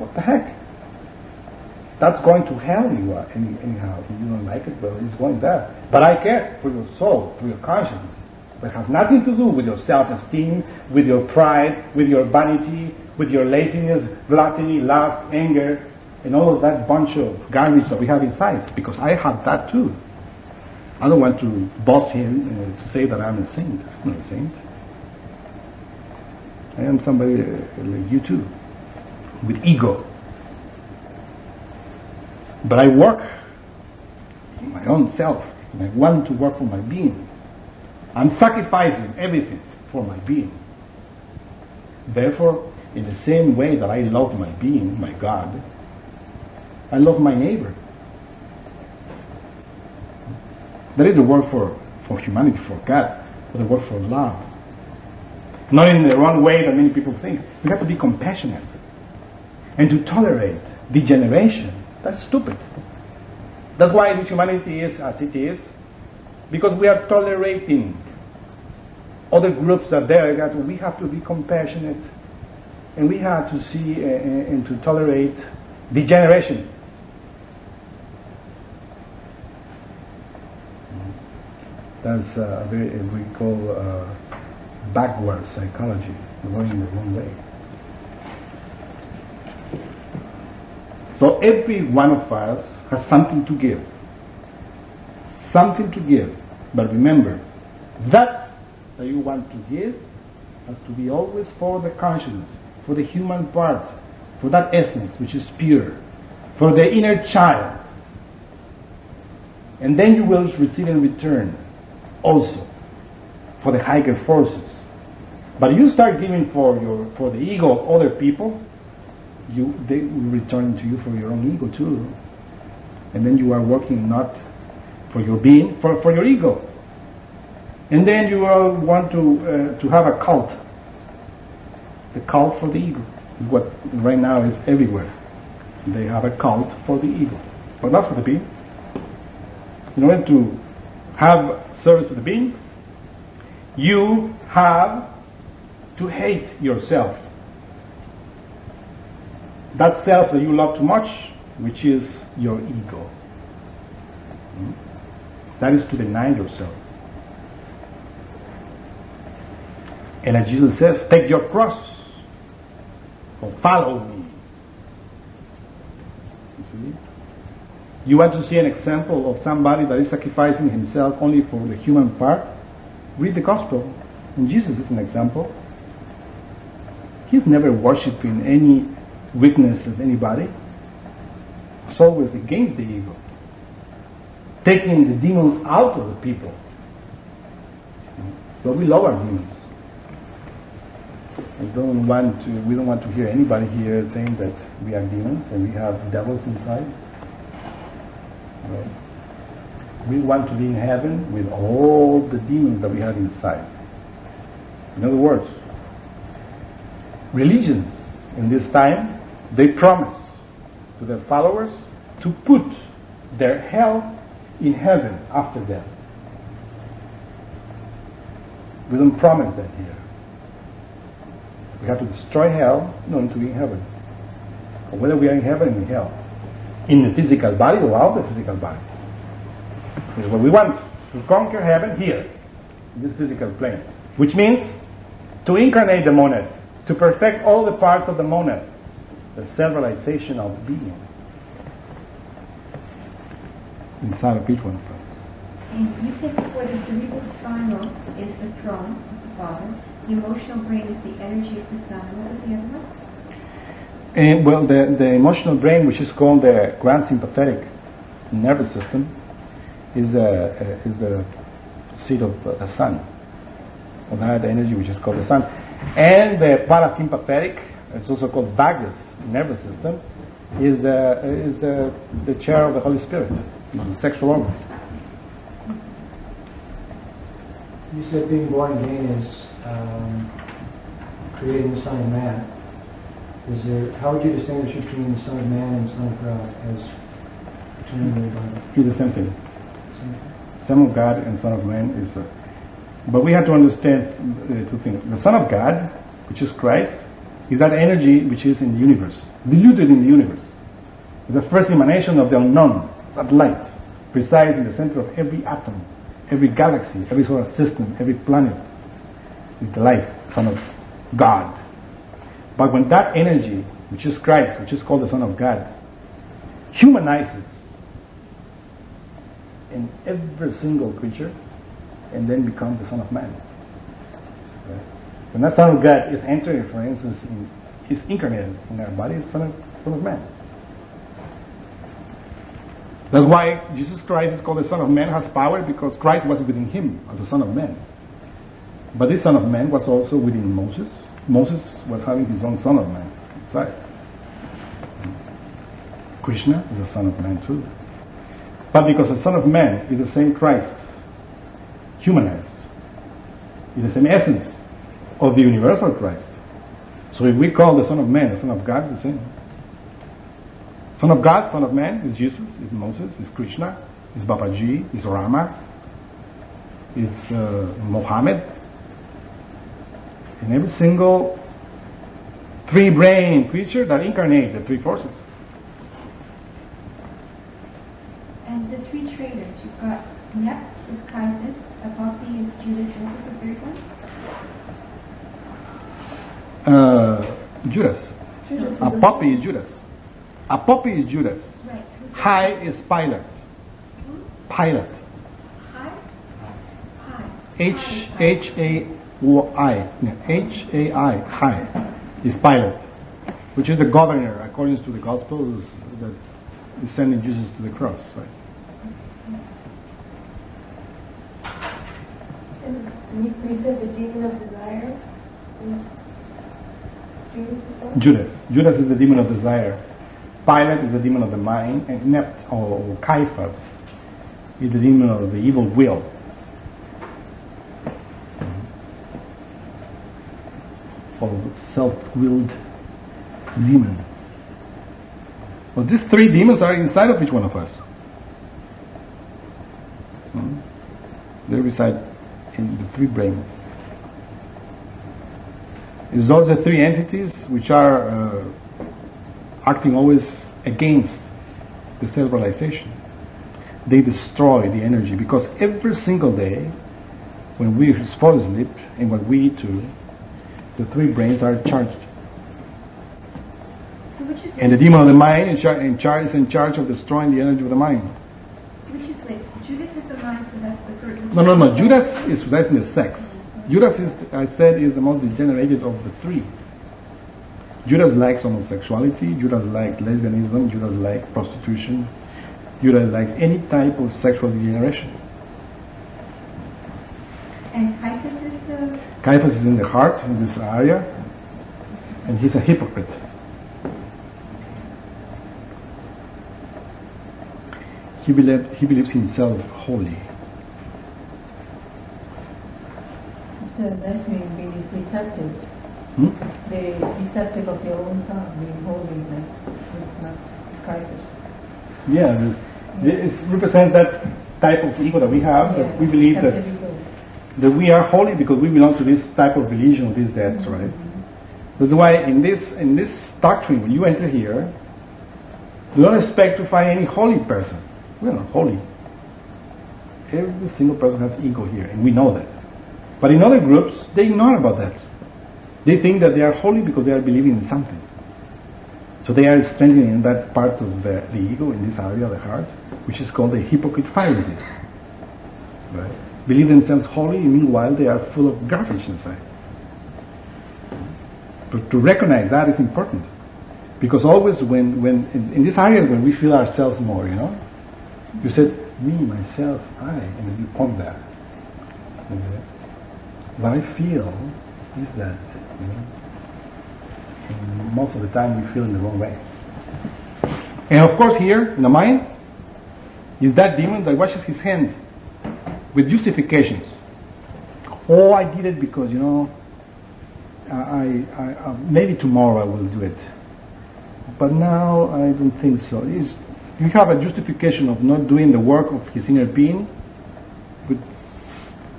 what the heck? That's going to hell anyhow. anyhow. If you don't like it, well, it's going there. But I care for your soul, for your conscience. It has nothing to do with your self-esteem, with your pride, with your vanity, with your laziness, gluttony, lust, anger, and all of that bunch of garbage that we have inside. Because I have that too. I don't want to boss him uh, to say that I'm a saint. I'm not a saint. I am somebody uh, like you too with ego. But I work for my own self, and I want to work for my being. I'm sacrificing everything for my being. Therefore, in the same way that I love my being, my God, I love my neighbor. There is a word for, for humanity, for God, but a word for love. Not in the wrong way that many people think. We have to be compassionate. And to tolerate degeneration, that's stupid. That's why this humanity is as it is, because we are tolerating other groups are there that we have to be compassionate and we have to see uh, uh and to tolerate degeneration. That's uh, very, we call uh, backward psychology, going the wrong way. So every one of us has something to give. Something to give. But remember, that that you want to give has to be always for the consciousness, for the human part, for that essence which is pure, for the inner child. And then you will receive in return also for the higher forces. But you start giving for your for the ego of other people, you they will return to you for your own ego too. And then you are working not for your being, for, for your ego. And then you all want to uh, to have a cult. The cult for the ego is what right now is everywhere. They have a cult for the ego, but not for the being. In order to have service to the being, you have to hate yourself. That self that you love too much, which is your ego. Hmm? That is to deny yourself. And as Jesus says, take your cross or follow me. You see? You want to see an example of somebody that is sacrificing himself only for the human part? Read the gospel. And Jesus is an example. He's never worshipping any weakness of anybody. It's always against the ego. Taking the demons out of the people. So we love our demons. We don't want to we don't want to hear anybody here saying that we are demons and we have devils inside. Right? We want to be in heaven with all the demons that we have inside. In other words, religions in this time, they promise to their followers to put their hell in heaven after death. We don't promise that here. We have to destroy hell in order to be in heaven. Whether we are in heaven or in hell in the physical body or out of the physical body. This is what we want to conquer heaven here, in this physical plane, which means to incarnate the monad, to perfect all the parts of the monad, the self-realization of being inside of each one of us. And you said before the cerebral spinal is the throne of the Father, the emotional brain is the energy of the Son. What was the other one? And, well, the, the emotional brain, which is called the grand sympathetic nervous system, is a, is the seat of the Son, of that energy which is called the Son. And the parasympathetic, it's also called vagus nervous system, is, uh, is uh, the chair of the Holy Spirit, the sexual organs. You said being born again is um, creating the Son of Man. Is there? How would you distinguish between the Son of Man and the Son of God as termed in the Bible? It's the same thing. Son of God and Son of Man is. Uh, but we have to understand uh, two things. The Son of God, which is Christ, is that energy which is in the universe, diluted in the universe. The first emanation of the unknown, that light, resides in the center of every atom, every galaxy, every solar system, every planet. Is the light, Son of God. But when that energy, which is Christ, which is called the Son of God, humanizes in every single creature and then becomes the Son of Man. When that Son of God is entering, for instance, in, is incarnated in our body, Son of, Son of Man. That's why Jesus Christ is called the Son of Man, has power because Christ was within him as the Son of Man. But this Son of Man was also within Moses, Moses was having his own son of man inside. Krishna is a son of man too. But because the son of man is the same Christ, humanized, is the same essence of the universal Christ. So if we call the son of man the son of God, the same. Son of God, son of man is Jesus, is Moses, is Krishna, is Babaji, is Rama, is uh, Mohammed. And every single three-brain creature that incarnate the three forces. And the three traders, you've got Nebt is Caiaphas, Apopi is Judas, and the third one? Uh, Judas. Judas A poppy is Judas. Apopi is Judas. Right. Hai is Pilate. Pilate. H H A I. H A I. Hai is Pilate, which is the governor, according to the Gospels, that is sending Jesus to the cross. Right. And you said the demon of desire is Judas? Judas. Is the demon of desire. Pilate is the demon of the mind, and Nebt or Caiaphas is the demon of the evil will. Or self-willed demon. Well, these three demons are inside of each one of us. Hmm? They reside in the three brains. It's those the three entities which are uh, acting always against the self-realization. They destroy the energy because every single day, when we fall asleep and when we eat too, the three brains are charged. So which is And the demon of the mind is, char- in charge, is in charge of destroying the energy of the mind. which is which? Judas is the mind, so that's the third. No, no, no. Judas is possessing the sex. Judas is, I said, is the most degenerated of the three. Judas likes homosexuality. Judas likes lesbianism. Judas likes prostitution. Judas likes any type of sexual degeneration. And Caiaphas is the Caiaphas is in the heart in this area, and he's a hypocrite. He, believe, he believes himself holy. So that's mean being receptive. Hmm? The receptive of your own tongue, being holy, like, like Caiaphas. Yeah, this, this represents that type of ego that we have, that we believe that, There you go. that we are holy because we belong to this type of religion this that, right? That's why in this in this doctrine, when you enter here, you do not expect to find any holy person. We are not holy. Every single person has ego here, and we know that. But in other groups, they ignore about that. They think that they are holy because they are believing in something. So they are strengthening that part of the, the ego in this area of the heart, which is called the hypocrite Pharisee. Right? Believe themselves holy, meanwhile they are full of garbage inside. But to recognize that is important. Because always when, when in, in this area when we feel ourselves more, you know, you said, me, myself, I, and then you point that. Okay? What I feel is that, you know, most of the time we feel in the wrong way. And of course here, in the mind, is that demon that washes his hand with justifications. Oh, I did it because, you know, I, I, I, maybe tomorrow I will do it. But now I don't think so. It's, you have a justification of not doing the work of his inner being,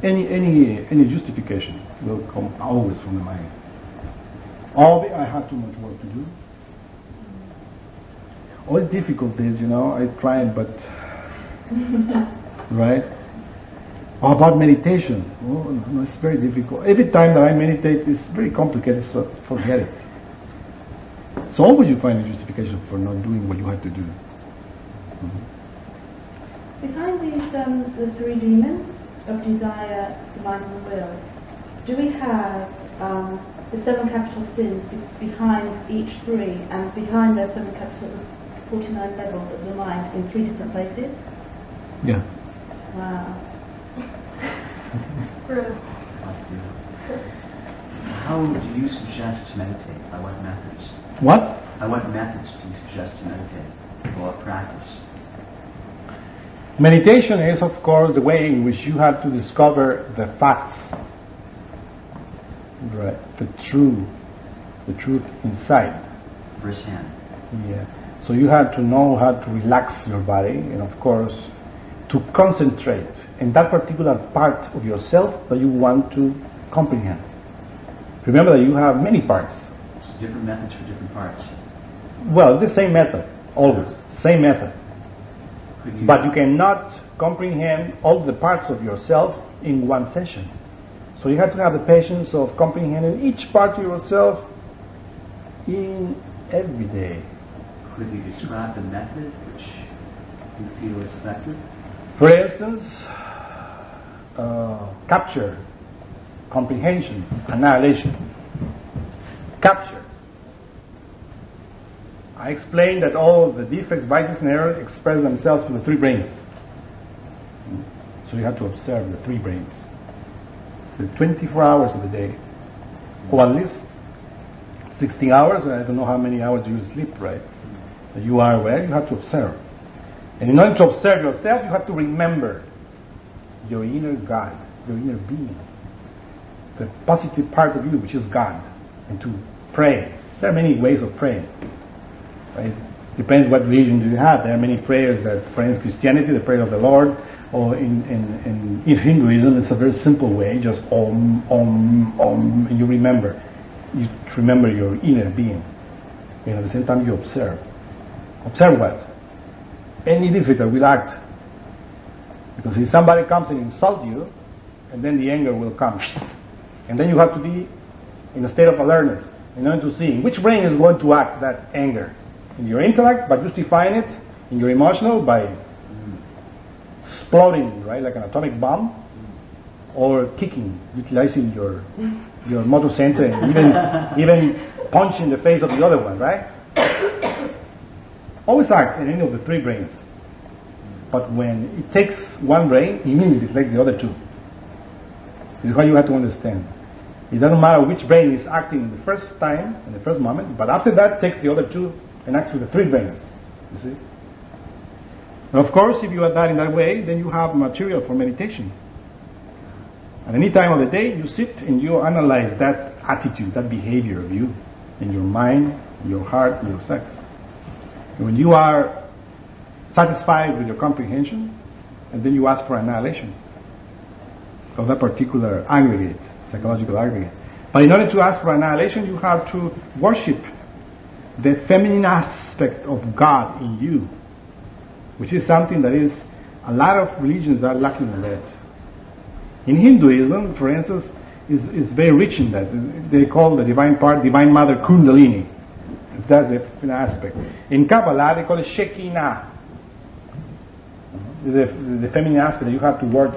any, any, any justification will come always from the mind. All the, I have too much work to do. All the difficulties, you know, I tried, but (laughs) right? Or about meditation. Oh, no, it's very difficult. Every time that I meditate, it's very complicated, so forget it. So always you find a justification for not doing what you have to do. Behind these, um, the three demons of desire, the mind, and the will, do we have um, the seven capital sins behind each three, and behind those seven capital, 49 levels of the mind in three different places? Yeah. Wow. How do you suggest to meditate? By what methods? What? By what methods do you suggest to meditate? Or practice? Meditation is, of course, the way in which you have to discover the facts, right? The true, the truth inside. Firsthand. Yeah. So you have to know how to relax your body, and of course, to concentrate in that particular part of yourself that you want to comprehend. Remember that you have many parts. So different methods for different parts. Well, the same method, always, same method. But you cannot comprehend all the parts of yourself in one session. So you have to have the patience of comprehending each part of yourself in every day. could you describe the method which you feel is effective? For instance, uh, capture, comprehension, annihilation. Capture. I explained that all the defects, vices, and errors express themselves through the three brains. So you have to observe the three brains. The 24 hours of the day. Or at least 16 hours, I don't know how many hours you sleep, right? That you are aware, you have to observe. And in order to observe yourself, you have to remember your inner God, your inner being, the positive part of you, which is God, and to pray. There are many ways of praying. Right? Depends what religion do you have. There are many prayers that, for instance, Christianity, the prayer of the Lord, or in, in, in, in Hinduism, it's a very simple way, just Om, Om, Om, and you remember. You remember your inner being. And at the same time, you observe. Observe what? Any difficult will act. Because if somebody comes and insults you, and then the anger will come. And then you have to be in a state of alertness in order to see which brain is going to act that anger. In your intellect, by justifying it, in your emotional, by exploding, right, like an atomic bomb, or kicking, utilizing your your motor center, and even (laughs) even punching the face of the other one, right? Always acts in any of the three brains. But when it takes one brain, immediately takes the other two. This is what you have to understand. It doesn't matter which brain is acting in the first time, in the first moment, but after that takes the other two and acts with the three brains. You see? And of course, if you are that in that way, then you have material for meditation. At any time of the day, you sit and you analyze that attitude, that behavior of you, in your mind, your heart, your sex. And when you are satisfied with your comprehension, and then you ask for annihilation of that particular aggregate, psychological aggregate. But in order to ask for annihilation, you have to worship the feminine aspect of God in you, which is something that is a lot of religions are lacking in that. In Hinduism, for instance, is, is very rich in that. They call the divine part Divine Mother Kundalini. That's the feminine aspect. In Kabbalah, they call it Shekinah. The, the feminine aspect that you have to work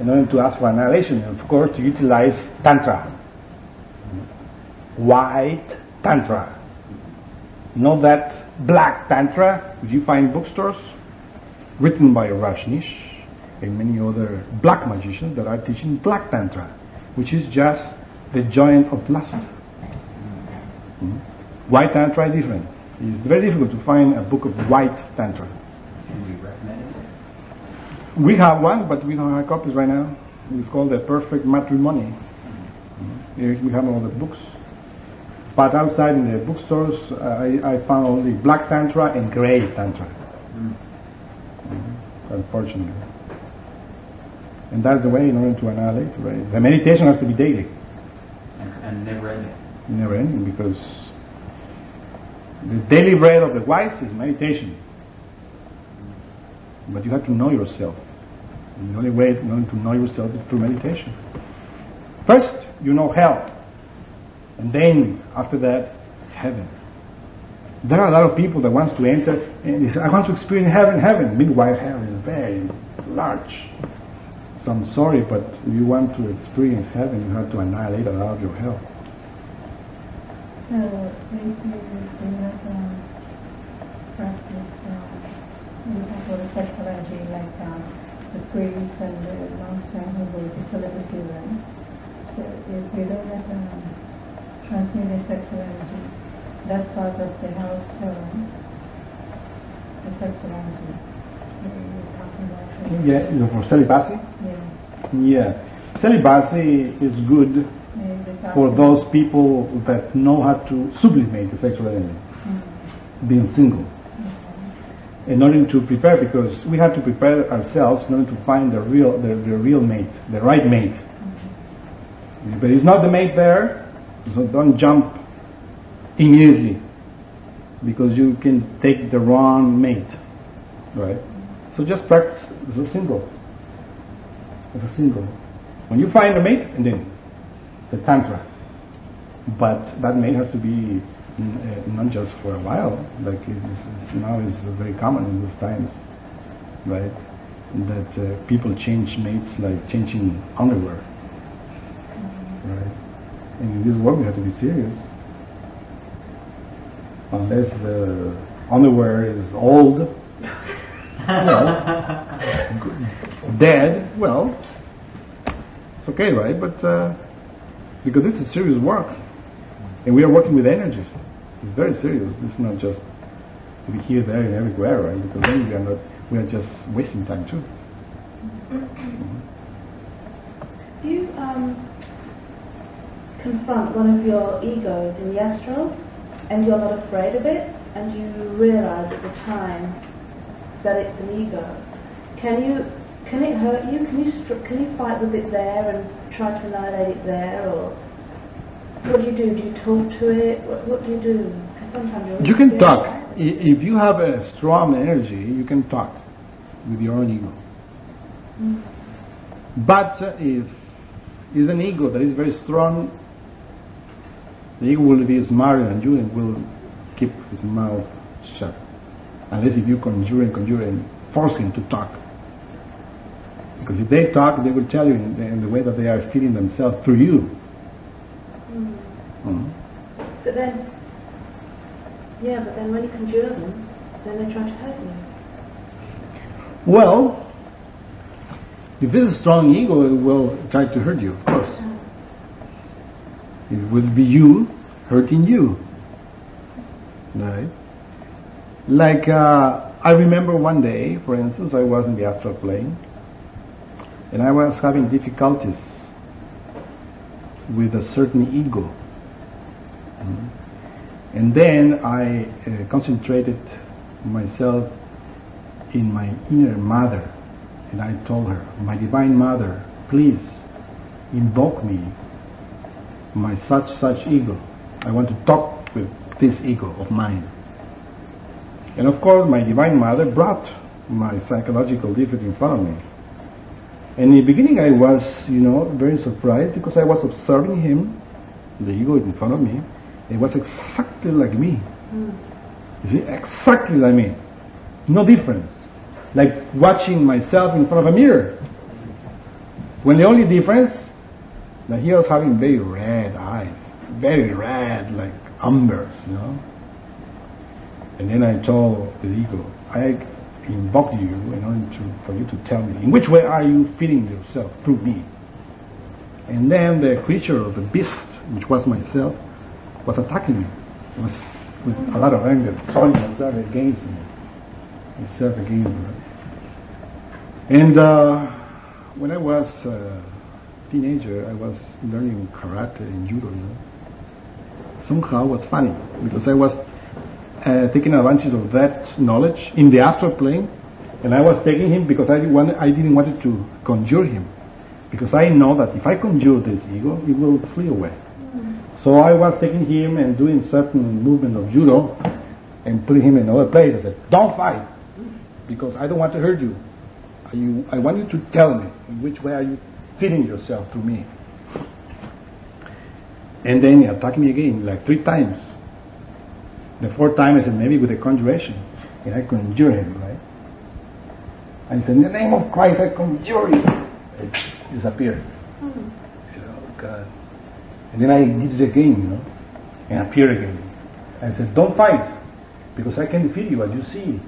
in order to ask for annihilation, and of course, to utilize Tantra. White Tantra. Not that black Tantra, you find bookstores, written by Rajneesh and many other black magicians that are teaching black Tantra, which is just the joint of lust. Mhm. White Tantra is different. It's very difficult to find a book of white Tantra. Can we recommend it? We have one, but we don't have copies right now. It's called The Perfect Matrimony. Here we have all the books. But outside in the bookstores, I, I found only black Tantra and gray Tantra. Mhm. Unfortunately. And that's the way in order to annihilate, right? The meditation has to be daily, And, and never ending. never ending, because the daily bread of the wise is meditation. But you have to know yourself. And the only way in order to know yourself is through meditation. First, you know hell. And then, after that, heaven. There are a lot of people that wants to enter and they say, I want to experience heaven, heaven. Meanwhile, hell is very large. So I'm sorry, but if you want to experience heaven, you have to annihilate a lot of your hell. So if you do not um, practice um, you sexual energy like um, the priests and the monks and who go to celibacy then. So if we don't have um, transmuted sexual energy, that's part of the house term, the sexual energy. that we were talking about. Yeah, for celibacy? Yeah. Yeah. Celibacy is good for those people that know how to sublimate the sexual energy, Mm. being single. In order to prepare, because we have to prepare ourselves in order to find the real, the, the real mate, the right mate. But it's not the mate there, so don't jump immediately, because you can take the wrong mate, right? So just practice as a single, as a single. When you find a mate, and then the tantra. But that mate has to be mm, uh, not just for a while, like it's, it's now is very common in those times, right? That uh, people change mates like changing underwear, right? And in this world, we have to be serious. Unless the underwear is old, well, (laughs) dead, well, it's okay, right? But uh, because this is serious work, and we are working with energies. It's very serious. It's not just to be here, there, and everywhere, right? Because then we are not. We are just wasting time too. Do you um, confront one of your egos in the astral and you're not afraid of it and you realize at the time that it's an ego? Can you can it hurt you? Can you str- can you fight with it there and try to annihilate it there or what do you do? Do you talk to it? What, what do you do? sometimes you're You can talk. If you have a strong energy, you can talk with your own ego. But uh, if it's an ego that is very strong, the ego will be smarter than you and will keep his mouth shut. Unless if you conjure and conjure and force him to talk. Because if they talk, they will tell you in the, in the way that they are feeling themselves through you. Mhm. But then, yeah, but then when you conjure them, then they try to hurt you. Well, if it's a strong ego, it will try to hurt you, of course. It will be you hurting you. Right? Like, uh, I remember one day, for instance, I was in the astral plane, and I was having difficulties with a certain ego. Mhm. And then I uh, concentrated myself in my inner mother, and I told her, My divine mother, please invoke me, my such such ego. I want to talk with this ego of mine. And of course, my divine mother brought my psychological defect in front of me. And in the beginning, I was, you know, very surprised because I was observing him, the ego in front of me. It was exactly like me. Hmm. You see, exactly like me. No difference. Like watching myself in front of a mirror. When the only difference that he was having very red eyes, very red, like umbers, you know. And then I told the ego, I invoke you in order to, for you to tell me in which way are you feeling yourself through me. And then the creature of the beast, which was myself, was attacking me. It was with a lot of anger, throwing myself against me, itself against me. And uh, when I was a teenager, I was learning karate and judo. You know. Somehow it was funny because I was uh, taking advantage of that knowledge in the astral plane, and I was taking him because I didn't want I didn't want to conjure him, because I know that if I conjure this ego, it will flee away. So I was taking him and doing certain movement of judo, and putting him in another place. I said, "Don't fight, because I don't want to hurt you. You, I want you to tell me in which way are you feeling yourself through me." And then he attacked me again, like three times. The fourth time I said, maybe with a conjuration. And I conjure him, right? And he said, in the name of Christ, I conjure you. It disappeared. Mm-hmm. I said, oh God. And then I did it again, you know, and appeared again. I said, don't fight, because I can defeat you as you see.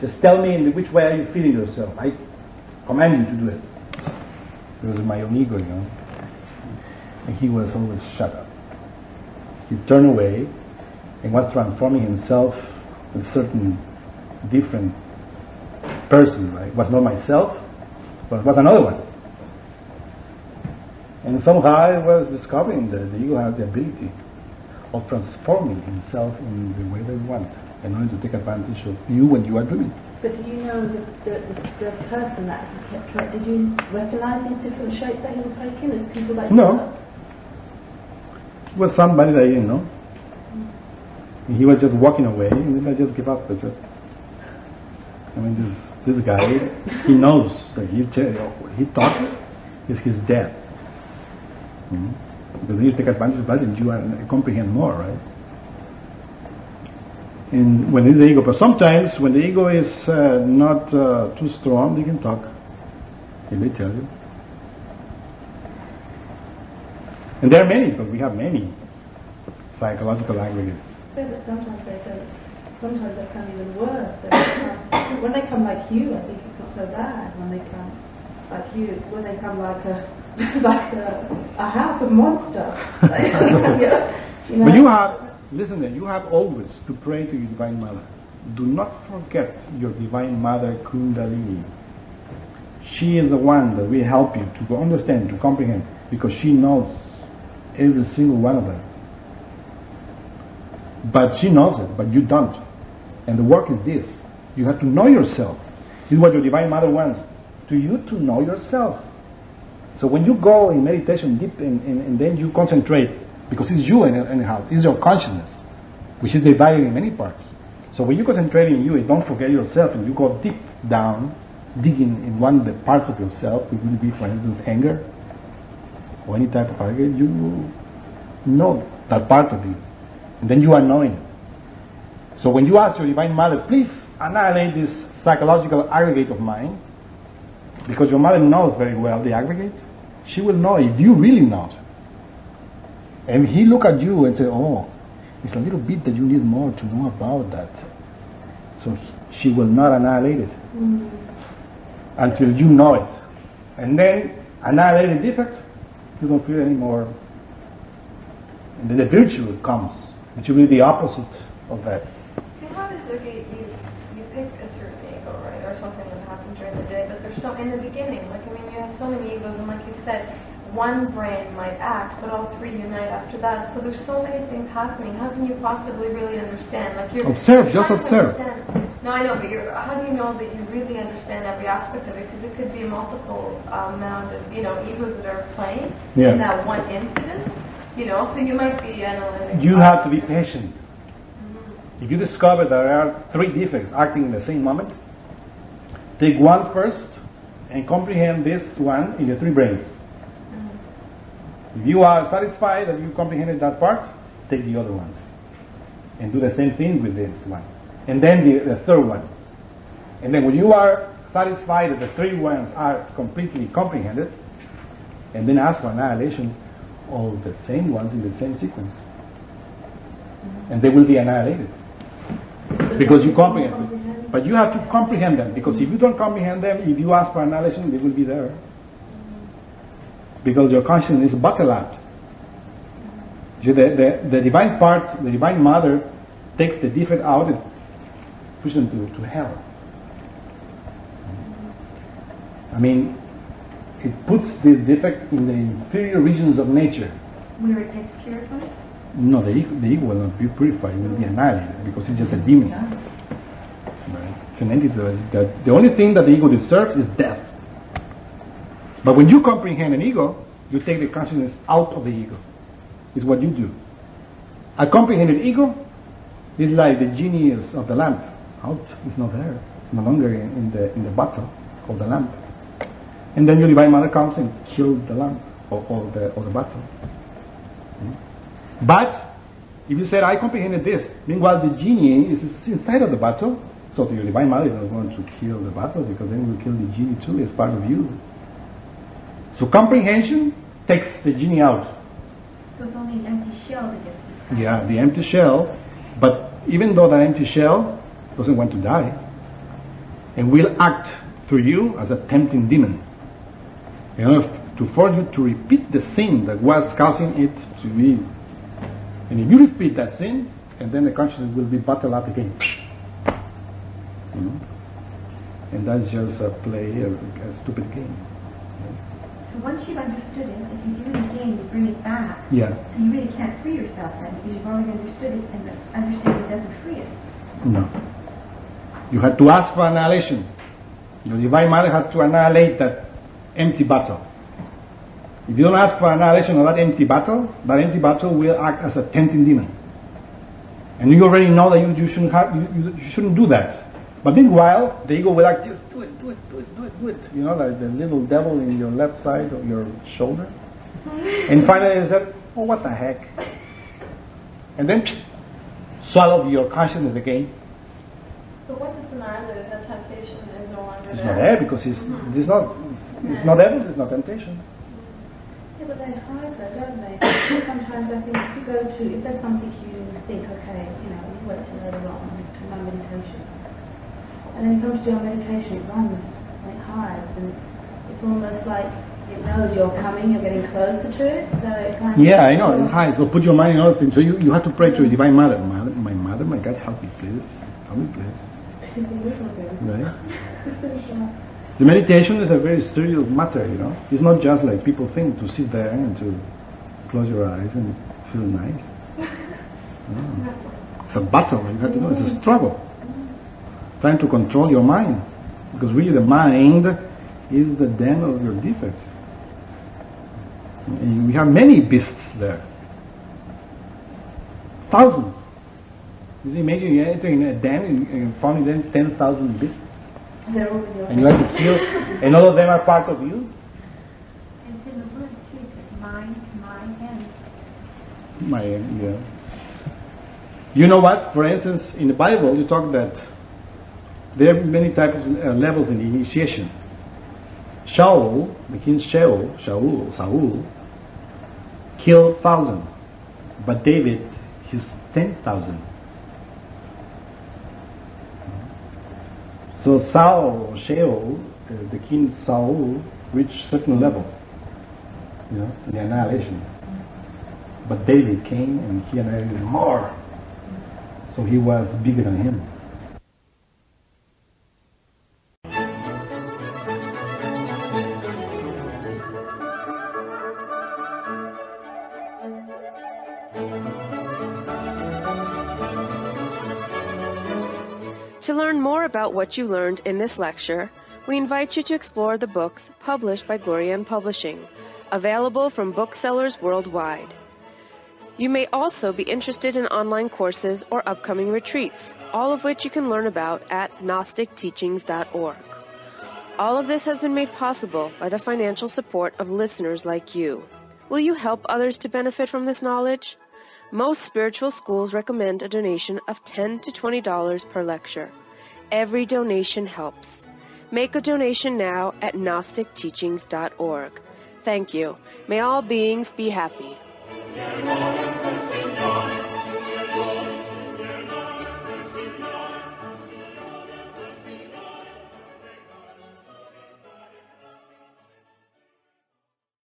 Just tell me in which way are you feeling yourself. I command you to do it. It was my own ego, you know. and he was always shut up. He turned away and was transforming himself in a certain different person, right? It was not myself, but was another one. And somehow I was discovering that the ego has the ability of transforming himself in the way that they want in order to take advantage of you when you are dreaming. But did you know the, the, the, person that he kept trying, did you recognize these different shapes that he was taking as people that you No. know? It was somebody that I didn't know. And he was just walking away, and then I just give up. I said, I mean, this this guy, he knows that he he talks is his death. Mhm. Because you take advantage of that, and you comprehend more, right? And when it's the ego, but sometimes when the ego is uh, not uh, too strong, they can talk. They may tell you. And there are many, because we have many psychological aggregates. Yeah, but sometimes they don't. Sometimes they come even worse. They come, when they come like you, I think it's not so bad. When they come like you, it's when they come like a (laughs) like a, a house of monsters. (laughs) (laughs) you know? But you have, listen you have always to pray to your Divine Mother. Do not forget your Divine Mother Kundalini. She is the one that will help you to understand, to comprehend, because she knows every single one of them. But she knows it, but you don't. And the work is this. You have to know yourself. This is what your Divine Mother wants. To you to know yourself. So when you go in meditation deep and, and, and then you concentrate, because it's you any- anyhow, it's your consciousness, which is divided in many parts. So when you concentrate in you and don't forget yourself and you go deep down, digging in one of the parts of yourself, it will be for instance anger or any type of anger, you know that part of you. And then you are knowing it. So when you ask your Divine Mother, please annihilate this psychological aggregate of mine, because your mother knows very well the aggregate, she will know if you really know. And he look at you and say, oh, it's a little bit that you need more to know about that. So he- she will not annihilate it mm-hmm. until you know it. And then annihilate the defect, you don't feel any more. And then the virtue comes, which will be the opposite of that. See, how does it get you? You pick a certain ego, right, or something that happened during the day, but there's so in the beginning, like I mean, you have so many egos, and like you said, one brain might act, but all three unite after that. So there's so many things happening. How can you possibly really understand? Like you're Observe, just observe. No, I know, but you're, how do you know that you really understand every aspect of it? Because it could be a multiple uh, amount of you know egos that are playing Yeah. in that one incident. You know, so you might be analytic. You have to be patient. If you discover there are three defects acting in the same moment, take one first and comprehend this one in the three brains. If you are satisfied that you comprehended that part, take the other one. And do the same thing with this one. And then the, the third one. And then when you are satisfied that the three ones are completely comprehended, and then ask for annihilation of the same ones in the same sequence. And they will be annihilated. Because you comprehend them. But you have to comprehend them. Because if you don't comprehend them, if you ask for annihilation, they will be there. Because your consciousness is up. You- The, the, the divine part, the divine mother, takes the defect out and pushes them to, to hell. I mean, it puts this defect in the inferior regions of nature. Where it gets purified? No, the ego, the ego will not be purified, it will be annihilated because it's just a demon. Right? It's an entity that, that the only thing that the ego deserves is death. But when you comprehend an ego, you take the consciousness out of the ego. It's what you do. A comprehended ego is like the genius of the lamp. Out, it's not there, no longer in, in the in the bottle of the lamp. And then your divine mother comes and kills the lamp or, or the or the bottle. Hmm? But if you said, I comprehended this, meanwhile the genie is inside of the bottle, so your divine mother is not going to kill the bottle because then you will kill the genie too as part of you. So comprehension takes the genie out. So it's only an empty shell that gets. Yeah, the empty shell, but even though that empty shell doesn't want to die, and will act through you as a tempting demon. Know, if to force you to repeat the sin that was causing it to be. And if you repeat that sin, and then the consciousness will be bottled up again. You know? And that's just a play, a, a stupid game. Once you've understood it, if you do it again, you bring it back. Yeah. So you really can't free yourself then because you've already understood it and the understanding doesn't free it. No. You had to ask for annihilation. Your Divine Mother had to annihilate that empty bottle. If you don't ask for annihilation of that empty bottle, that empty bottle will act as a tempting demon. And you already know that you, you shouldn't have, you, you shouldn't do that. But meanwhile, the ego will act, just do it, do it, do it, do it, do it. You know, like the little devil in your left side of your shoulder. (laughs) And finally they said, oh, what the heck? And then swallow your consciousness again. So what's the matter? That temptation is no longer It's there. not there because it's, mm-hmm. it's not it's, it's not devil, it's not temptation. Yeah, but they hide though, don't they? Sometimes I think if you go to, if there's something you think, okay, you know, you went to later on, my meditation, and then you come to do your meditation, it runs, it hides, and it's almost like it knows you're coming, you're getting closer to it, so it kind of... Yeah, I know, it hides. So put your mind in other things. So you, you have to pray to your divine mother. Mother, my mother, my God, help me, please. Help me, please. Right? The meditation is a very serious matter, you know. It's not just like people think to sit there and to close your eyes and feel nice. (laughs) No. It's a battle you have to know, It's a struggle. Trying to control your mind. Because really the mind is the den of your defects. And we have many beasts there. Thousands. You see, imagine you enter in a den and, them 10,000 beasts. And you have to kill, and all of them are part of you. It's in the word too, mind, mind. My, yeah. You know what? For instance, in the Bible, you talk that there are many types of uh, levels in initiation. Shaul, the king Shaul, Saul, killed thousand, but David, his ten thousand. So Saul, uh, the king Saul, reached certain level, you know, in the annihilation. But David came and he annihilated more. So he was bigger than him. Learn more about what you learned in this lecture, we invite you to explore the books published by Glorian Publishing, available from booksellers worldwide. You may also be interested in online courses or upcoming retreats, all of which you can learn about at GnosticTeachings.org. All of this has been made possible by the financial support of listeners like you. Will you help others to benefit from this knowledge? Most spiritual schools recommend a donation of 10 to $20 per lecture. Every donation helps. Make a donation now at GnosticTeachings.org. Thank you. May all beings be happy.